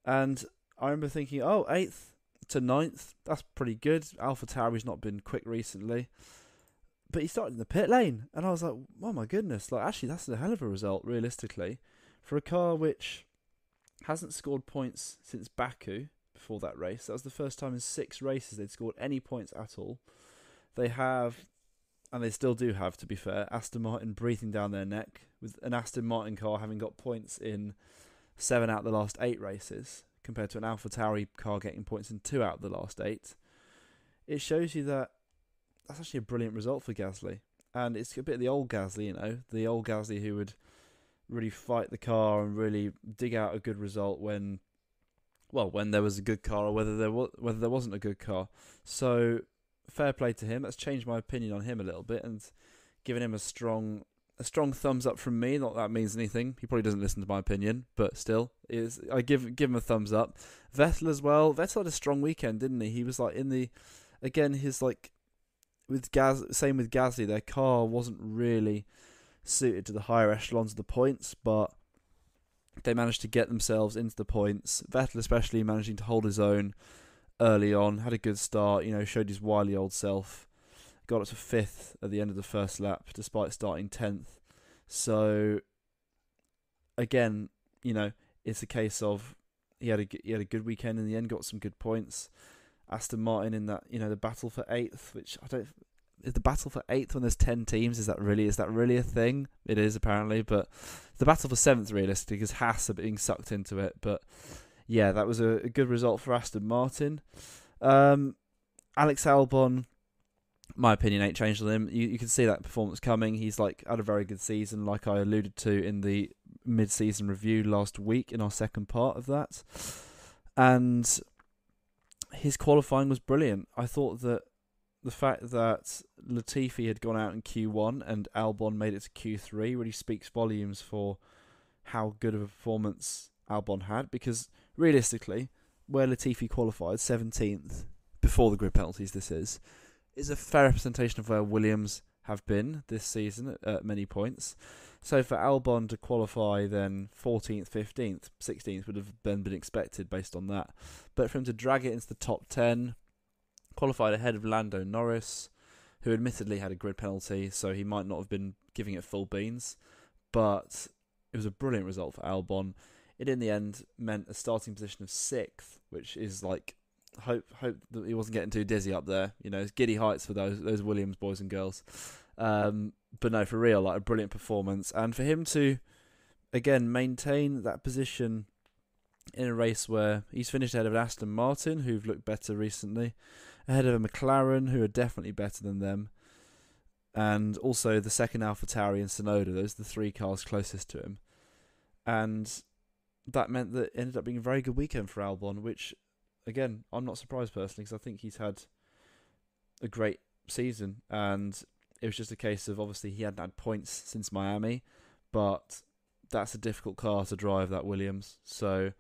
I: And I remember thinking, oh, 8th to 9th, that's pretty good. Alpha Tauri's not been quick recently. But he started in the pit lane, and I was like, oh my goodness, like actually that's a hell of a result, realistically. For a car which hasn't scored points since Baku before that race. That was the first time in six races they'd scored any points at all. They have, and they still do have, to be fair, Aston Martin breathing down their neck, with an Aston Martin car having got points in seven out of the last eight races, compared to an Alpha Tauri car getting points in two out of the last eight. It shows you that that's actually a brilliant result for Gasly. And it's a bit of the old Gasly, you know, the old Gasly who would really fight the car and really dig out a good result when well when there was a good car or whether there was whether there wasn't a good car. So fair play to him. That's changed my opinion on him a little bit and given him a strong a strong thumbs up from me. Not that means anything. He probably doesn't listen to my opinion but still is I give give him a thumbs up. Vettel as well. Vettel had a strong weekend didn't he? He was like in the again his like with Gas same with Gasly their car wasn't really suited to the higher echelons of the points, but they managed to get themselves into the points. Vettel, especially, managing to hold his own early on, had a good start, you know, showed his wily old self. Got up to fifth at the end of the first lap, despite starting 10th. So, again, you know, it's a case of he had a, he had a good weekend in the end, got some good points. Aston Martin in that, you know, the battle for eighth, which I don't is the battle for eighth when there's ten teams? Is that really is that really a thing? It is apparently, but the battle for seventh realistically because Haas are being sucked into it. But yeah, that was a, a good result for Aston Martin. Um, Alex Albon, my opinion ain't changed on him. You you can see that performance coming. He's like had a very good season, like I alluded to in the mid-season review last week in our second part of that, and his qualifying was brilliant. I thought that the fact that Latifi had gone out in Q1 and Albon made it to Q3 really speaks volumes for how good of a performance Albon had because realistically, where Latifi qualified 17th before the grid penalties, this is, is a fair representation of where Williams have been this season at, many points. So for Albon to qualify then 14th, 15th, 16th would have been, been expected based on that. But for him to drag it into the top 10, qualified ahead of Lando Norris, who admittedly had a grid penalty, so he might not have been giving it full beans. But it was a brilliant result for Albon. It in the end meant a starting position of sixth, which is like hope hope that he wasn't getting too dizzy up there. You know, it's giddy heights for those those Williams boys and girls. Um, but no, for real, like a brilliant performance, and for him to again maintain that position in a race where he's finished ahead of Aston Martin, who've looked better recently, ahead of a McLaren, who are definitely better than them, and also the second Alpha Tauri and Tsunoda. Those are the three cars closest to him, and that meant that ended up being a very good weekend for Albon. Which, again, I'm not surprised personally because I think he's had a great season, and it was just a case of obviously he hadn't had points since Miami, but that's a difficult car to drive that Williams. So,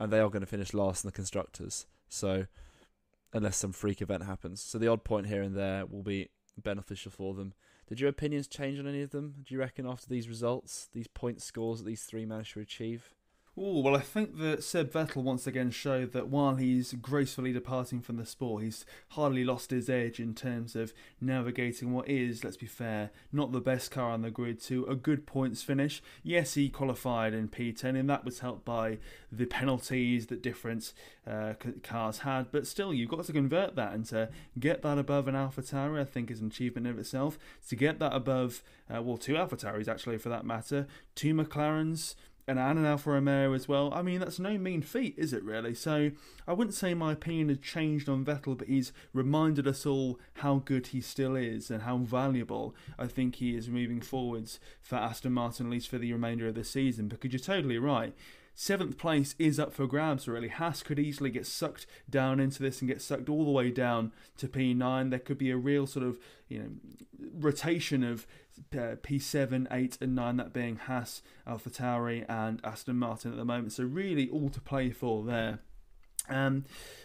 I: and they are going to finish last in the constructors. So, unless some freak event happens, so the odd point here and there will be beneficial for them. Did your opinions change on any of them? Do you reckon after these results, these point scores that these three managed to achieve?
A: Oh, well, I think that Seb Vettel once again showed that while he's gracefully departing from the sport, he's hardly lost his edge in terms of navigating what is, let's be fair, not the best car on the grid to a good points finish. Yes, he qualified in P10, and that was helped by the penalties that different uh, cars had, but still, you've got to convert that and to get that above an AlphaTauri, I think, is an achievement in itself. To get that above, uh, well, two AlphaTauris actually, for that matter, two McLarens and an Alfa Romeo as well. I mean, that's no mean feat, is it really? So I wouldn't say my opinion has changed on Vettel, but he's reminded us all how good he still is and how valuable I think he is moving forwards for Aston Martin, at least for the remainder of the season. Because you're totally right seventh place is up for grabs, really. Haas could easily get sucked down into this and get sucked all the way down to P9. There could be a real sort of, you know, rotation of uh, P7, 8, and 9, that being Haas, AlphaTauri, and Aston Martin at the moment. So, really, all to play for there. Um,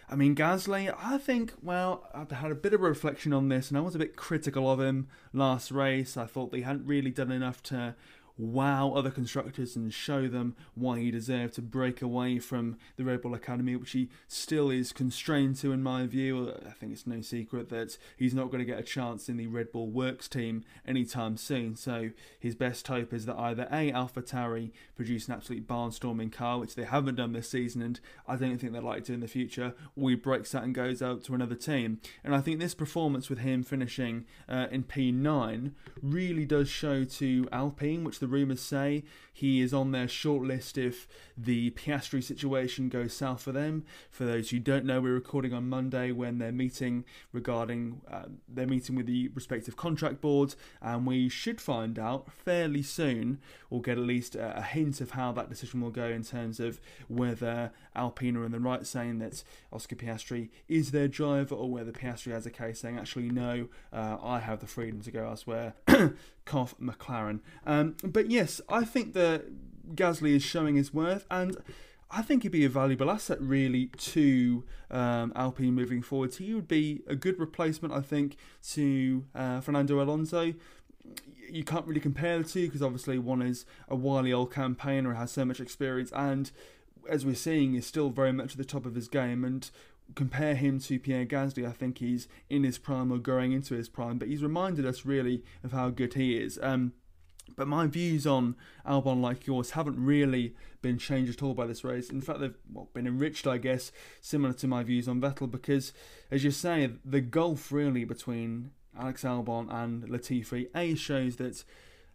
A: I mean, Gasly, I think, well, I've had a bit of a reflection on this, and I was a bit critical of him last race. I thought they hadn't really done enough to wow other constructors and show them why he deserved to break away from the Red Bull Academy, which he still is constrained to, in my view. I think it's no secret that he's not going to get a chance in the Red Bull Works team anytime soon. So his best hope is that either A, AlphaTauri produce an absolute barnstorming car, which they haven't done this season, and I don't think they'd like to in the future, or he breaks that and goes out to another team. And I think this performance with him finishing uh, in P9 really does show to Alpine, which the rumours say he is on their shortlist if the Piastri situation goes south for them. For those who don't know, we're recording on Monday when they're meeting regarding uh, their meeting with the respective contract boards, and we should find out fairly soon, or get at least a, a hint of how that decision will go in terms of whether Alpine are in the right saying that Oscar Piastri is their driver, or whether Piastri has a case saying actually no, uh, I have the freedom to go elsewhere. <clears throat> Cough McLaren. Um, but yes, I think that Gasly is showing his worth, and I think he'd be a valuable asset really to um, Alpine moving forward. He would be a good replacement, I think, to uh, Fernando Alonso. You can't really compare the two because obviously one is a wily old campaigner, has so much experience, and as we're seeing, is still very much at the top of his game. And compare him to Pierre Gasly, I think he's in his prime or going into his prime, but he's reminded us really of how good he is. Um, but my views on Albon, like yours, haven't really been changed at all by this race. In fact, they've well, been enriched, I guess, similar to my views on Vettel, because, as you say, the gulf really between Alex Albon and Latifi A shows that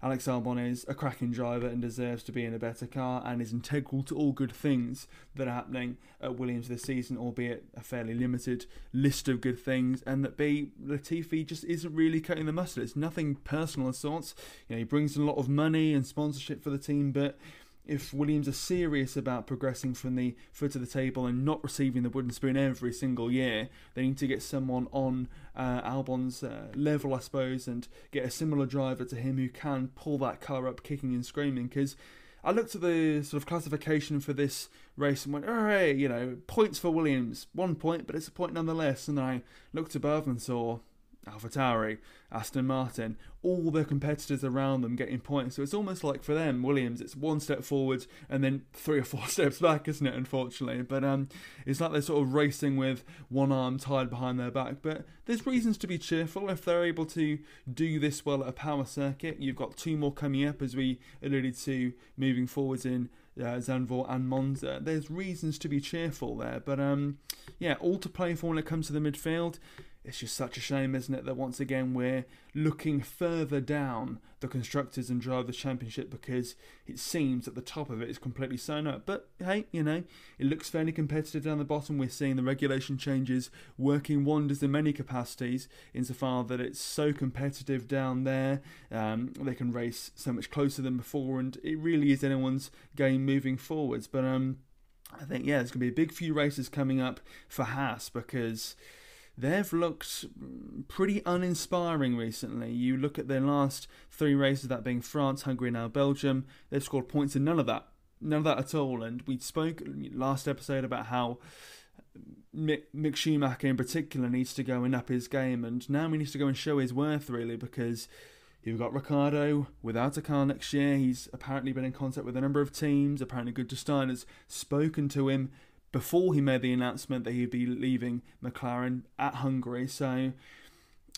A: Alex Albon is a cracking driver and deserves to be in a better car and is integral to all good things that are happening at Williams this season, albeit a fairly limited list of good things. And that B, Latifi just isn't really cutting the mustard. It's nothing personal of sorts. You know, he brings in a lot of money and sponsorship for the team, but if Williams are serious about progressing from the foot of the table and not receiving the wooden spoon every single year, they need to get someone on uh, Albon's uh, level, I suppose, and get a similar driver to him who can pull that car up kicking and screaming. Because I looked at the sort of classification for this race and went, right, you know, points for Williams, one point, but it's a point nonetheless. And I looked above and saw AlphaTauri, Aston Martin, all the competitors around them getting points. So it's almost like for them, Williams, it's one step forward and then three or four <laughs> steps back, isn't it? Unfortunately, but um, it's like they're sort of racing with one arm tied behind their back. But there's reasons to be cheerful if they're able to do this well at a power circuit. You've got two more coming up, as we alluded to, moving forwards in uh, Zandvoort and Monza. There's reasons to be cheerful there, but um, yeah, all to play for when it comes to the midfield it's just such a shame, isn't it, that once again we're looking further down the Constructors and Drivers' Championship because it seems that the top of it is completely sewn up. But hey, you know, it looks fairly competitive down the bottom. We're seeing the regulation changes working wonders in many capacities, insofar that it's so competitive down there. Um, they can race so much closer than before, and it really is anyone's game moving forwards. But um, I think, yeah, there's going to be a big few races coming up for Haas because they've looked pretty uninspiring recently. You look at their last three races, that being France, Hungary, now Belgium, they've scored points in none of that. None of that at all. And we spoke last episode about how Mick, Schumacher in particular needs to go and up his game, and now he needs to go and show his worth really because you've got Ricciardo without a car next year. He's apparently been in contact with a number of teams. Apparently, Good Stein has spoken to him before he made the announcement that he'd be leaving McLaren at Hungary. So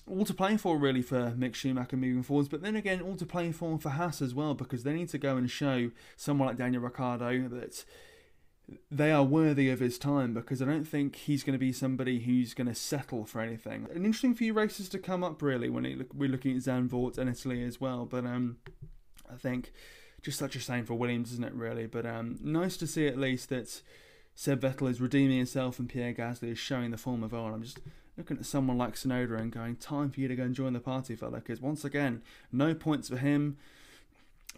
A: all to play for really for Mick Schumacher moving forwards, but then again all to play for for Haas as well because they need to go and show someone like Daniel Ricciardo that they are worthy of his time because I don't think he's going to be somebody who's going to settle for anything. An interesting few races to come up really when we're looking at Zandvoort and Italy as well, but um, I think just such a shame for Williams, isn't it really? But um, nice to see at least that Seb Vettel is redeeming himself and Pierre Gasly is showing the form of old. I'm just looking at someone like Tsunoda and going, time for you to go and join the party, fella, because once again, no points for him.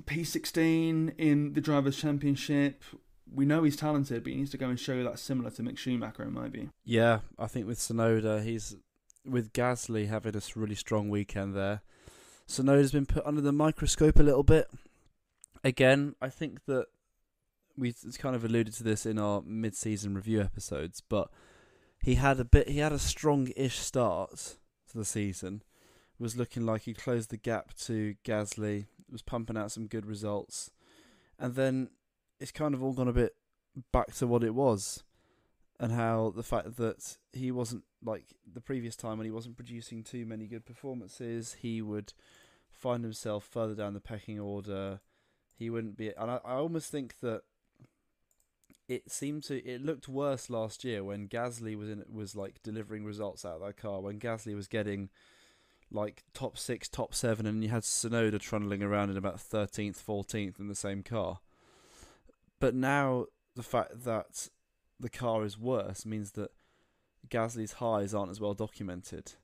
A: P16 in the Drivers' Championship. We know he's talented, but he needs to go and show that similar to Mick Schumacher, in.
I: Yeah, I think with Tsunoda, he's with Gasly having a really strong weekend there. Tsunoda's been put under the microscope a little bit. Again, I think that we kind of alluded to this in our mid-season review episodes, but he had a bit he had a strong-ish start to the season. Was looking like he closed the gap to Gasly, was pumping out some good results. And then it's kind of all gone a bit back to what it was. And how the fact that he wasn't like the previous time when he wasn't producing too many good performances, he would find himself further down the pecking order. He wouldn't be, and I, I almost think that it seemed to it looked worse last year when Gasly was in was like delivering results out of that car when Gasly was getting like top six, top seven, and you had Tsunoda trundling around in about thirteenth, fourteenth in the same car. But now the fact that the car is worse means that Gasly's highs aren't as well documented,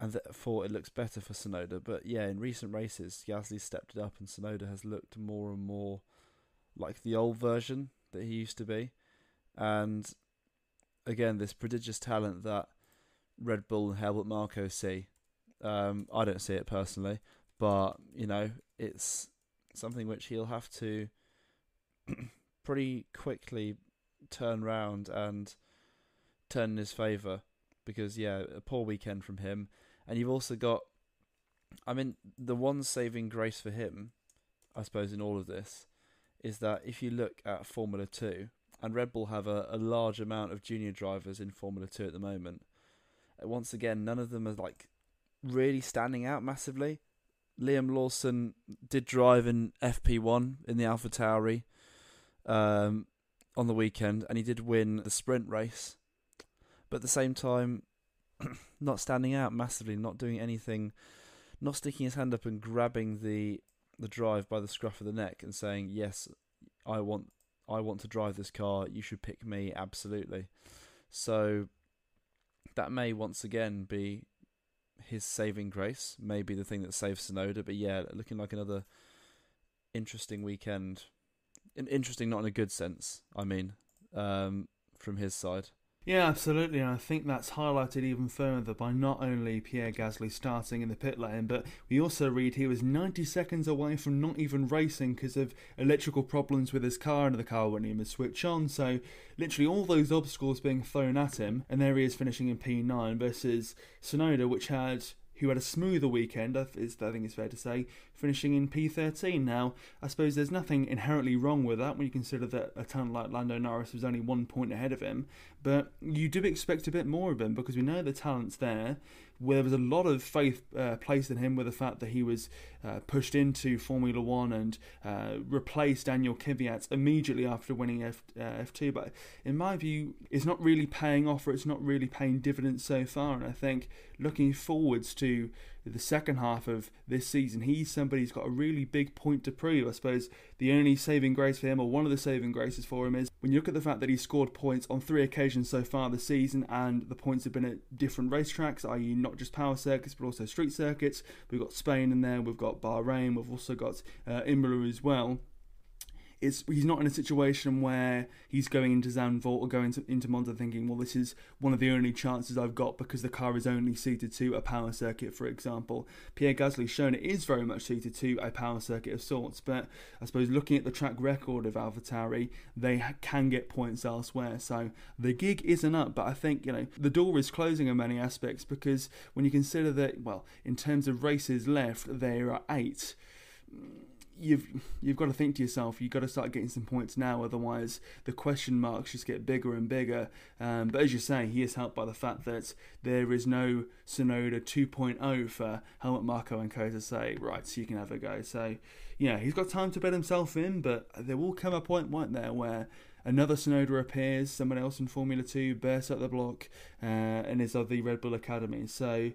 I: and therefore it looks better for Tsunoda. But yeah, in recent races, Gasly stepped it up, and Tsunoda has looked more and more like the old version that he used to be. And again, this prodigious talent that Red Bull and Helmut Marko see. Um, I don't see it personally, but you know, it's something which he'll have to <clears throat> pretty quickly turn round and turn in his favour because yeah, a poor weekend from him, and you've also got, I mean, the one saving grace for him, I suppose, in all of this is that if you look at Formula 2, and Red Bull have a, a large amount of junior drivers in Formula 2 at the moment, uh, once again, none of them are like really standing out massively. Liam Lawson did drive in FP1 in the Alpha Tauri um, on the weekend, and he did win the sprint race. But at the same time, <clears throat> not standing out massively, not doing anything, not sticking his hand up and grabbing the the drive by the scruff of the neck and saying, "Yes, I want I want to drive this car. You should pick me absolutely." So that may once again be his saving grace, maybe the thing that saves Tsunoda. But yeah, looking like another interesting weekend. Interesting, not in a good sense. I mean, um, from his side.
A: Yeah, absolutely, and I think that's highlighted even further by not only Pierre Gasly starting in the pit lane, but we also read he was 90 seconds away from not even racing because of electrical problems with his car, and the car wouldn't even switch on. So, literally, all those obstacles being thrown at him, and there he is finishing in P9 versus Tsunoda, which had who had a smoother weekend, I think it's fair to say, finishing in P13. Now, I suppose there's nothing inherently wrong with that when you consider that a talent like Lando Norris was only one point ahead of him, but you do expect a bit more of him because we know the talent's there where there was a lot of faith uh, placed in him with the fact that he was uh, pushed into Formula One and uh, replaced Daniil Kvyat immediately after winning F, uh, F2. But in my view, it's not really paying off or it's not really paying dividends so far. And I think looking forwards to the second half of this season, he's somebody who's got a really big point to prove. I suppose the only saving grace for him, or one of the saving graces for him, is when you look at the fact that he scored points on three occasions so far this season, and the points have been at different racetracks, i.e., not just power circuits but also street circuits. We've got Spain in there, we've got Bahrain, we've also got uh, Imola as well it's he's not in a situation where he's going into Zandvoort or going to, into Monza thinking, well, this is one of the only chances I've got because the car is only suited to a power circuit, for example. Pierre Gasly's shown it is very much suited to a power circuit of sorts, but I suppose looking at the track record of AlphaTauri, they can get points elsewhere. So the gig isn't up, but I think you know the door is closing in many aspects because when you consider that, well, in terms of races left, there are eight you've you've got to think to yourself, you've got to start getting some points now, otherwise the question marks just get bigger and bigger. Um, but as you say, he is helped by the fact that there is no Tsunoda 2.0 for Helmut Marko and Co to say, right, so you can have a go. So, yeah, he's got time to bet himself in, but there will come a point, won't there, where another Tsunoda appears, someone else in Formula 2 bursts up the block, uh, and is of the Red Bull Academy. So,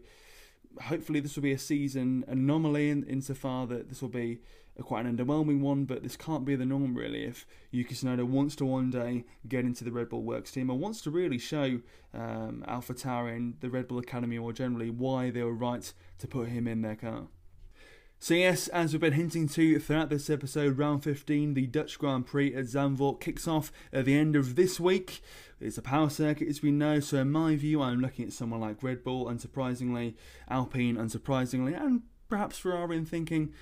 A: hopefully this will be a season anomaly in, insofar that this will be quite an underwhelming one, but this can't be the norm really. If Yuki Tsunoda wants to one day get into the Red Bull Works team or wants to really show um, AlphaTauri and the Red Bull Academy more generally why they were right to put him in their car. So yes, as we've been hinting to throughout this episode, round 15, the Dutch Grand Prix at Zandvoort kicks off at the end of this week. It's a power circuit, as we know, so in my view, I'm looking at someone like Red Bull, unsurprisingly, Alpine, unsurprisingly, and perhaps Ferrari, and thinking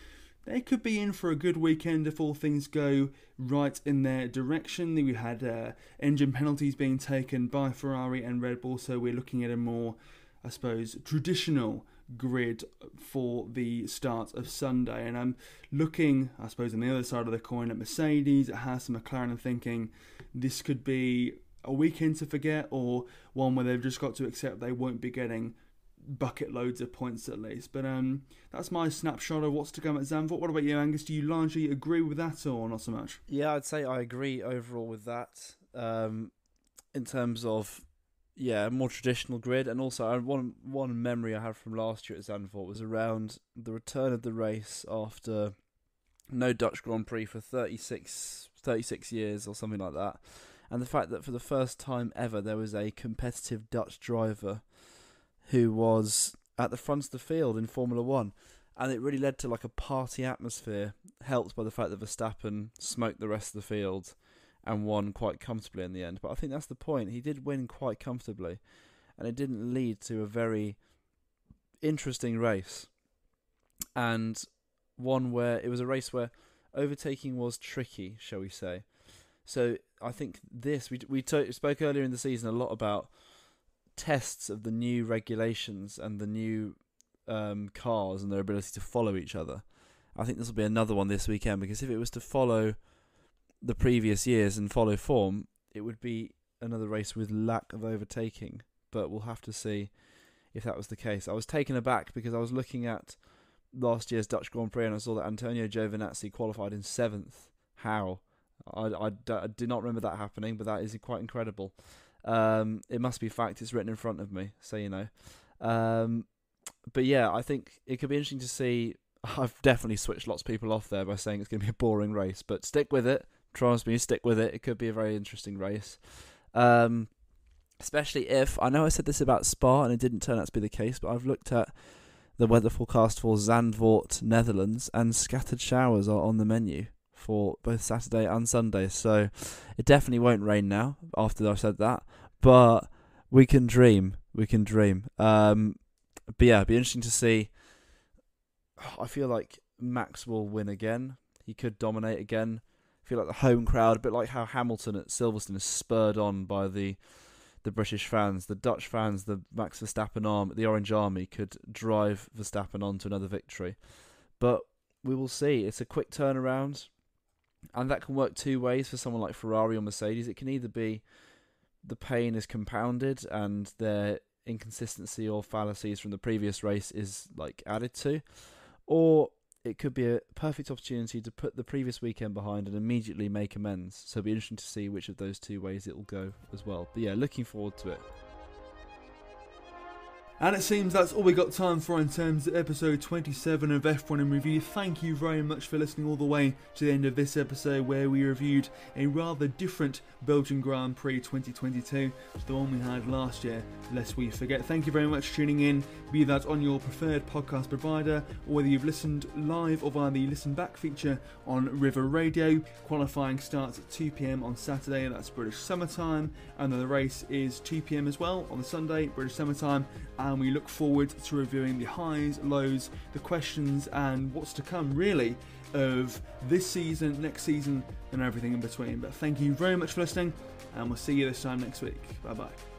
A: they could be in for a good weekend if all things go right in their direction. We had uh, engine penalties being taken by Ferrari and Red Bull, so we're looking at a more, I suppose, traditional grid for the start of Sunday. And I'm looking, I suppose, on the other side of the coin at Mercedes, at Haas and McLaren, and thinking this could be a weekend to forget or one where they've just got to accept they won't be getting bucket loads of points at least. But um, that's my snapshot of what's to come at Zandvoort. What about you, Angus? Do you largely agree with that or not so much?
I: Yeah, I'd say I agree overall with that. Um, in terms of yeah, more traditional grid, and also one one memory I have from last year at Zandvoort was around the return of the race after no Dutch Grand Prix for 36, 36 years or something like that, and the fact that for the first time ever there was a competitive Dutch driver who was at the front of the field in Formula One, and it really led to like a party atmosphere, helped by the fact that Verstappen smoked the rest of the field and won quite comfortably in the end. But I think that's the point. He did win quite comfortably, and it didn't lead to a very interesting race, and one where it was a race where overtaking was tricky, shall we say. So I think this we we t- spoke earlier in the season a lot about tests of the new regulations and the new um, cars and their ability to follow each other. I think this will be another one this weekend because if it was to follow the previous years and follow form, it would be another race with lack of overtaking. But we'll have to see if that was the case. I was taken aback because I was looking at last year's Dutch Grand Prix and I saw that Antonio Giovinazzi qualified in seventh. How? I, I, I did not remember that happening, but that is quite incredible. Um, it must be fact. It's written in front of me, so you know. Um, but yeah, I think it could be interesting to see. <laughs> I've definitely switched lots of people off there by saying it's going to be a boring race, but stick with it. Trust me, stick with it. It could be a very interesting race. Um, especially if I know I said this about Spa and it didn't turn out to be the case, but I've looked at the weather forecast for Zandvoort, Netherlands, and scattered showers are on the menu for both Saturday and Sunday. So it definitely won't rain now after I've said that. But we can dream. We can dream. Um, but yeah, it'd be interesting to see. I feel like Max will win again. He could dominate again. I feel like the home crowd, a bit like how Hamilton at Silverstone is spurred on by the the British fans, the Dutch fans, the Max Verstappen arm, the Orange Army could drive Verstappen on to another victory. But we will see. It's a quick turnaround. And that can work two ways for someone like Ferrari or Mercedes. It can either be the pain is compounded and their inconsistency or fallacies from the previous race is like added to, or it could be a perfect opportunity to put the previous weekend behind and immediately make amends. So it'll be interesting to see which of those two ways it will go as well. But yeah, looking forward to it.
A: And it seems that's all we got time for in terms of episode 27 of F1 in Review. Thank you very much for listening all the way to the end of this episode where we reviewed a rather different Belgian Grand Prix 2022 to the one we had last year, lest we forget. Thank you very much for tuning in, be that on your preferred podcast provider or whether you've listened live or via the listen back feature on River Radio. Qualifying starts at 2pm on Saturday, and that's British summertime, and then the race is 2pm as well on the Sunday, British summertime and we look forward to reviewing the highs, lows, the questions, and what's to come really of this season, next season, and everything in between. But thank you very much for listening, and we'll see you this time next week. Bye bye.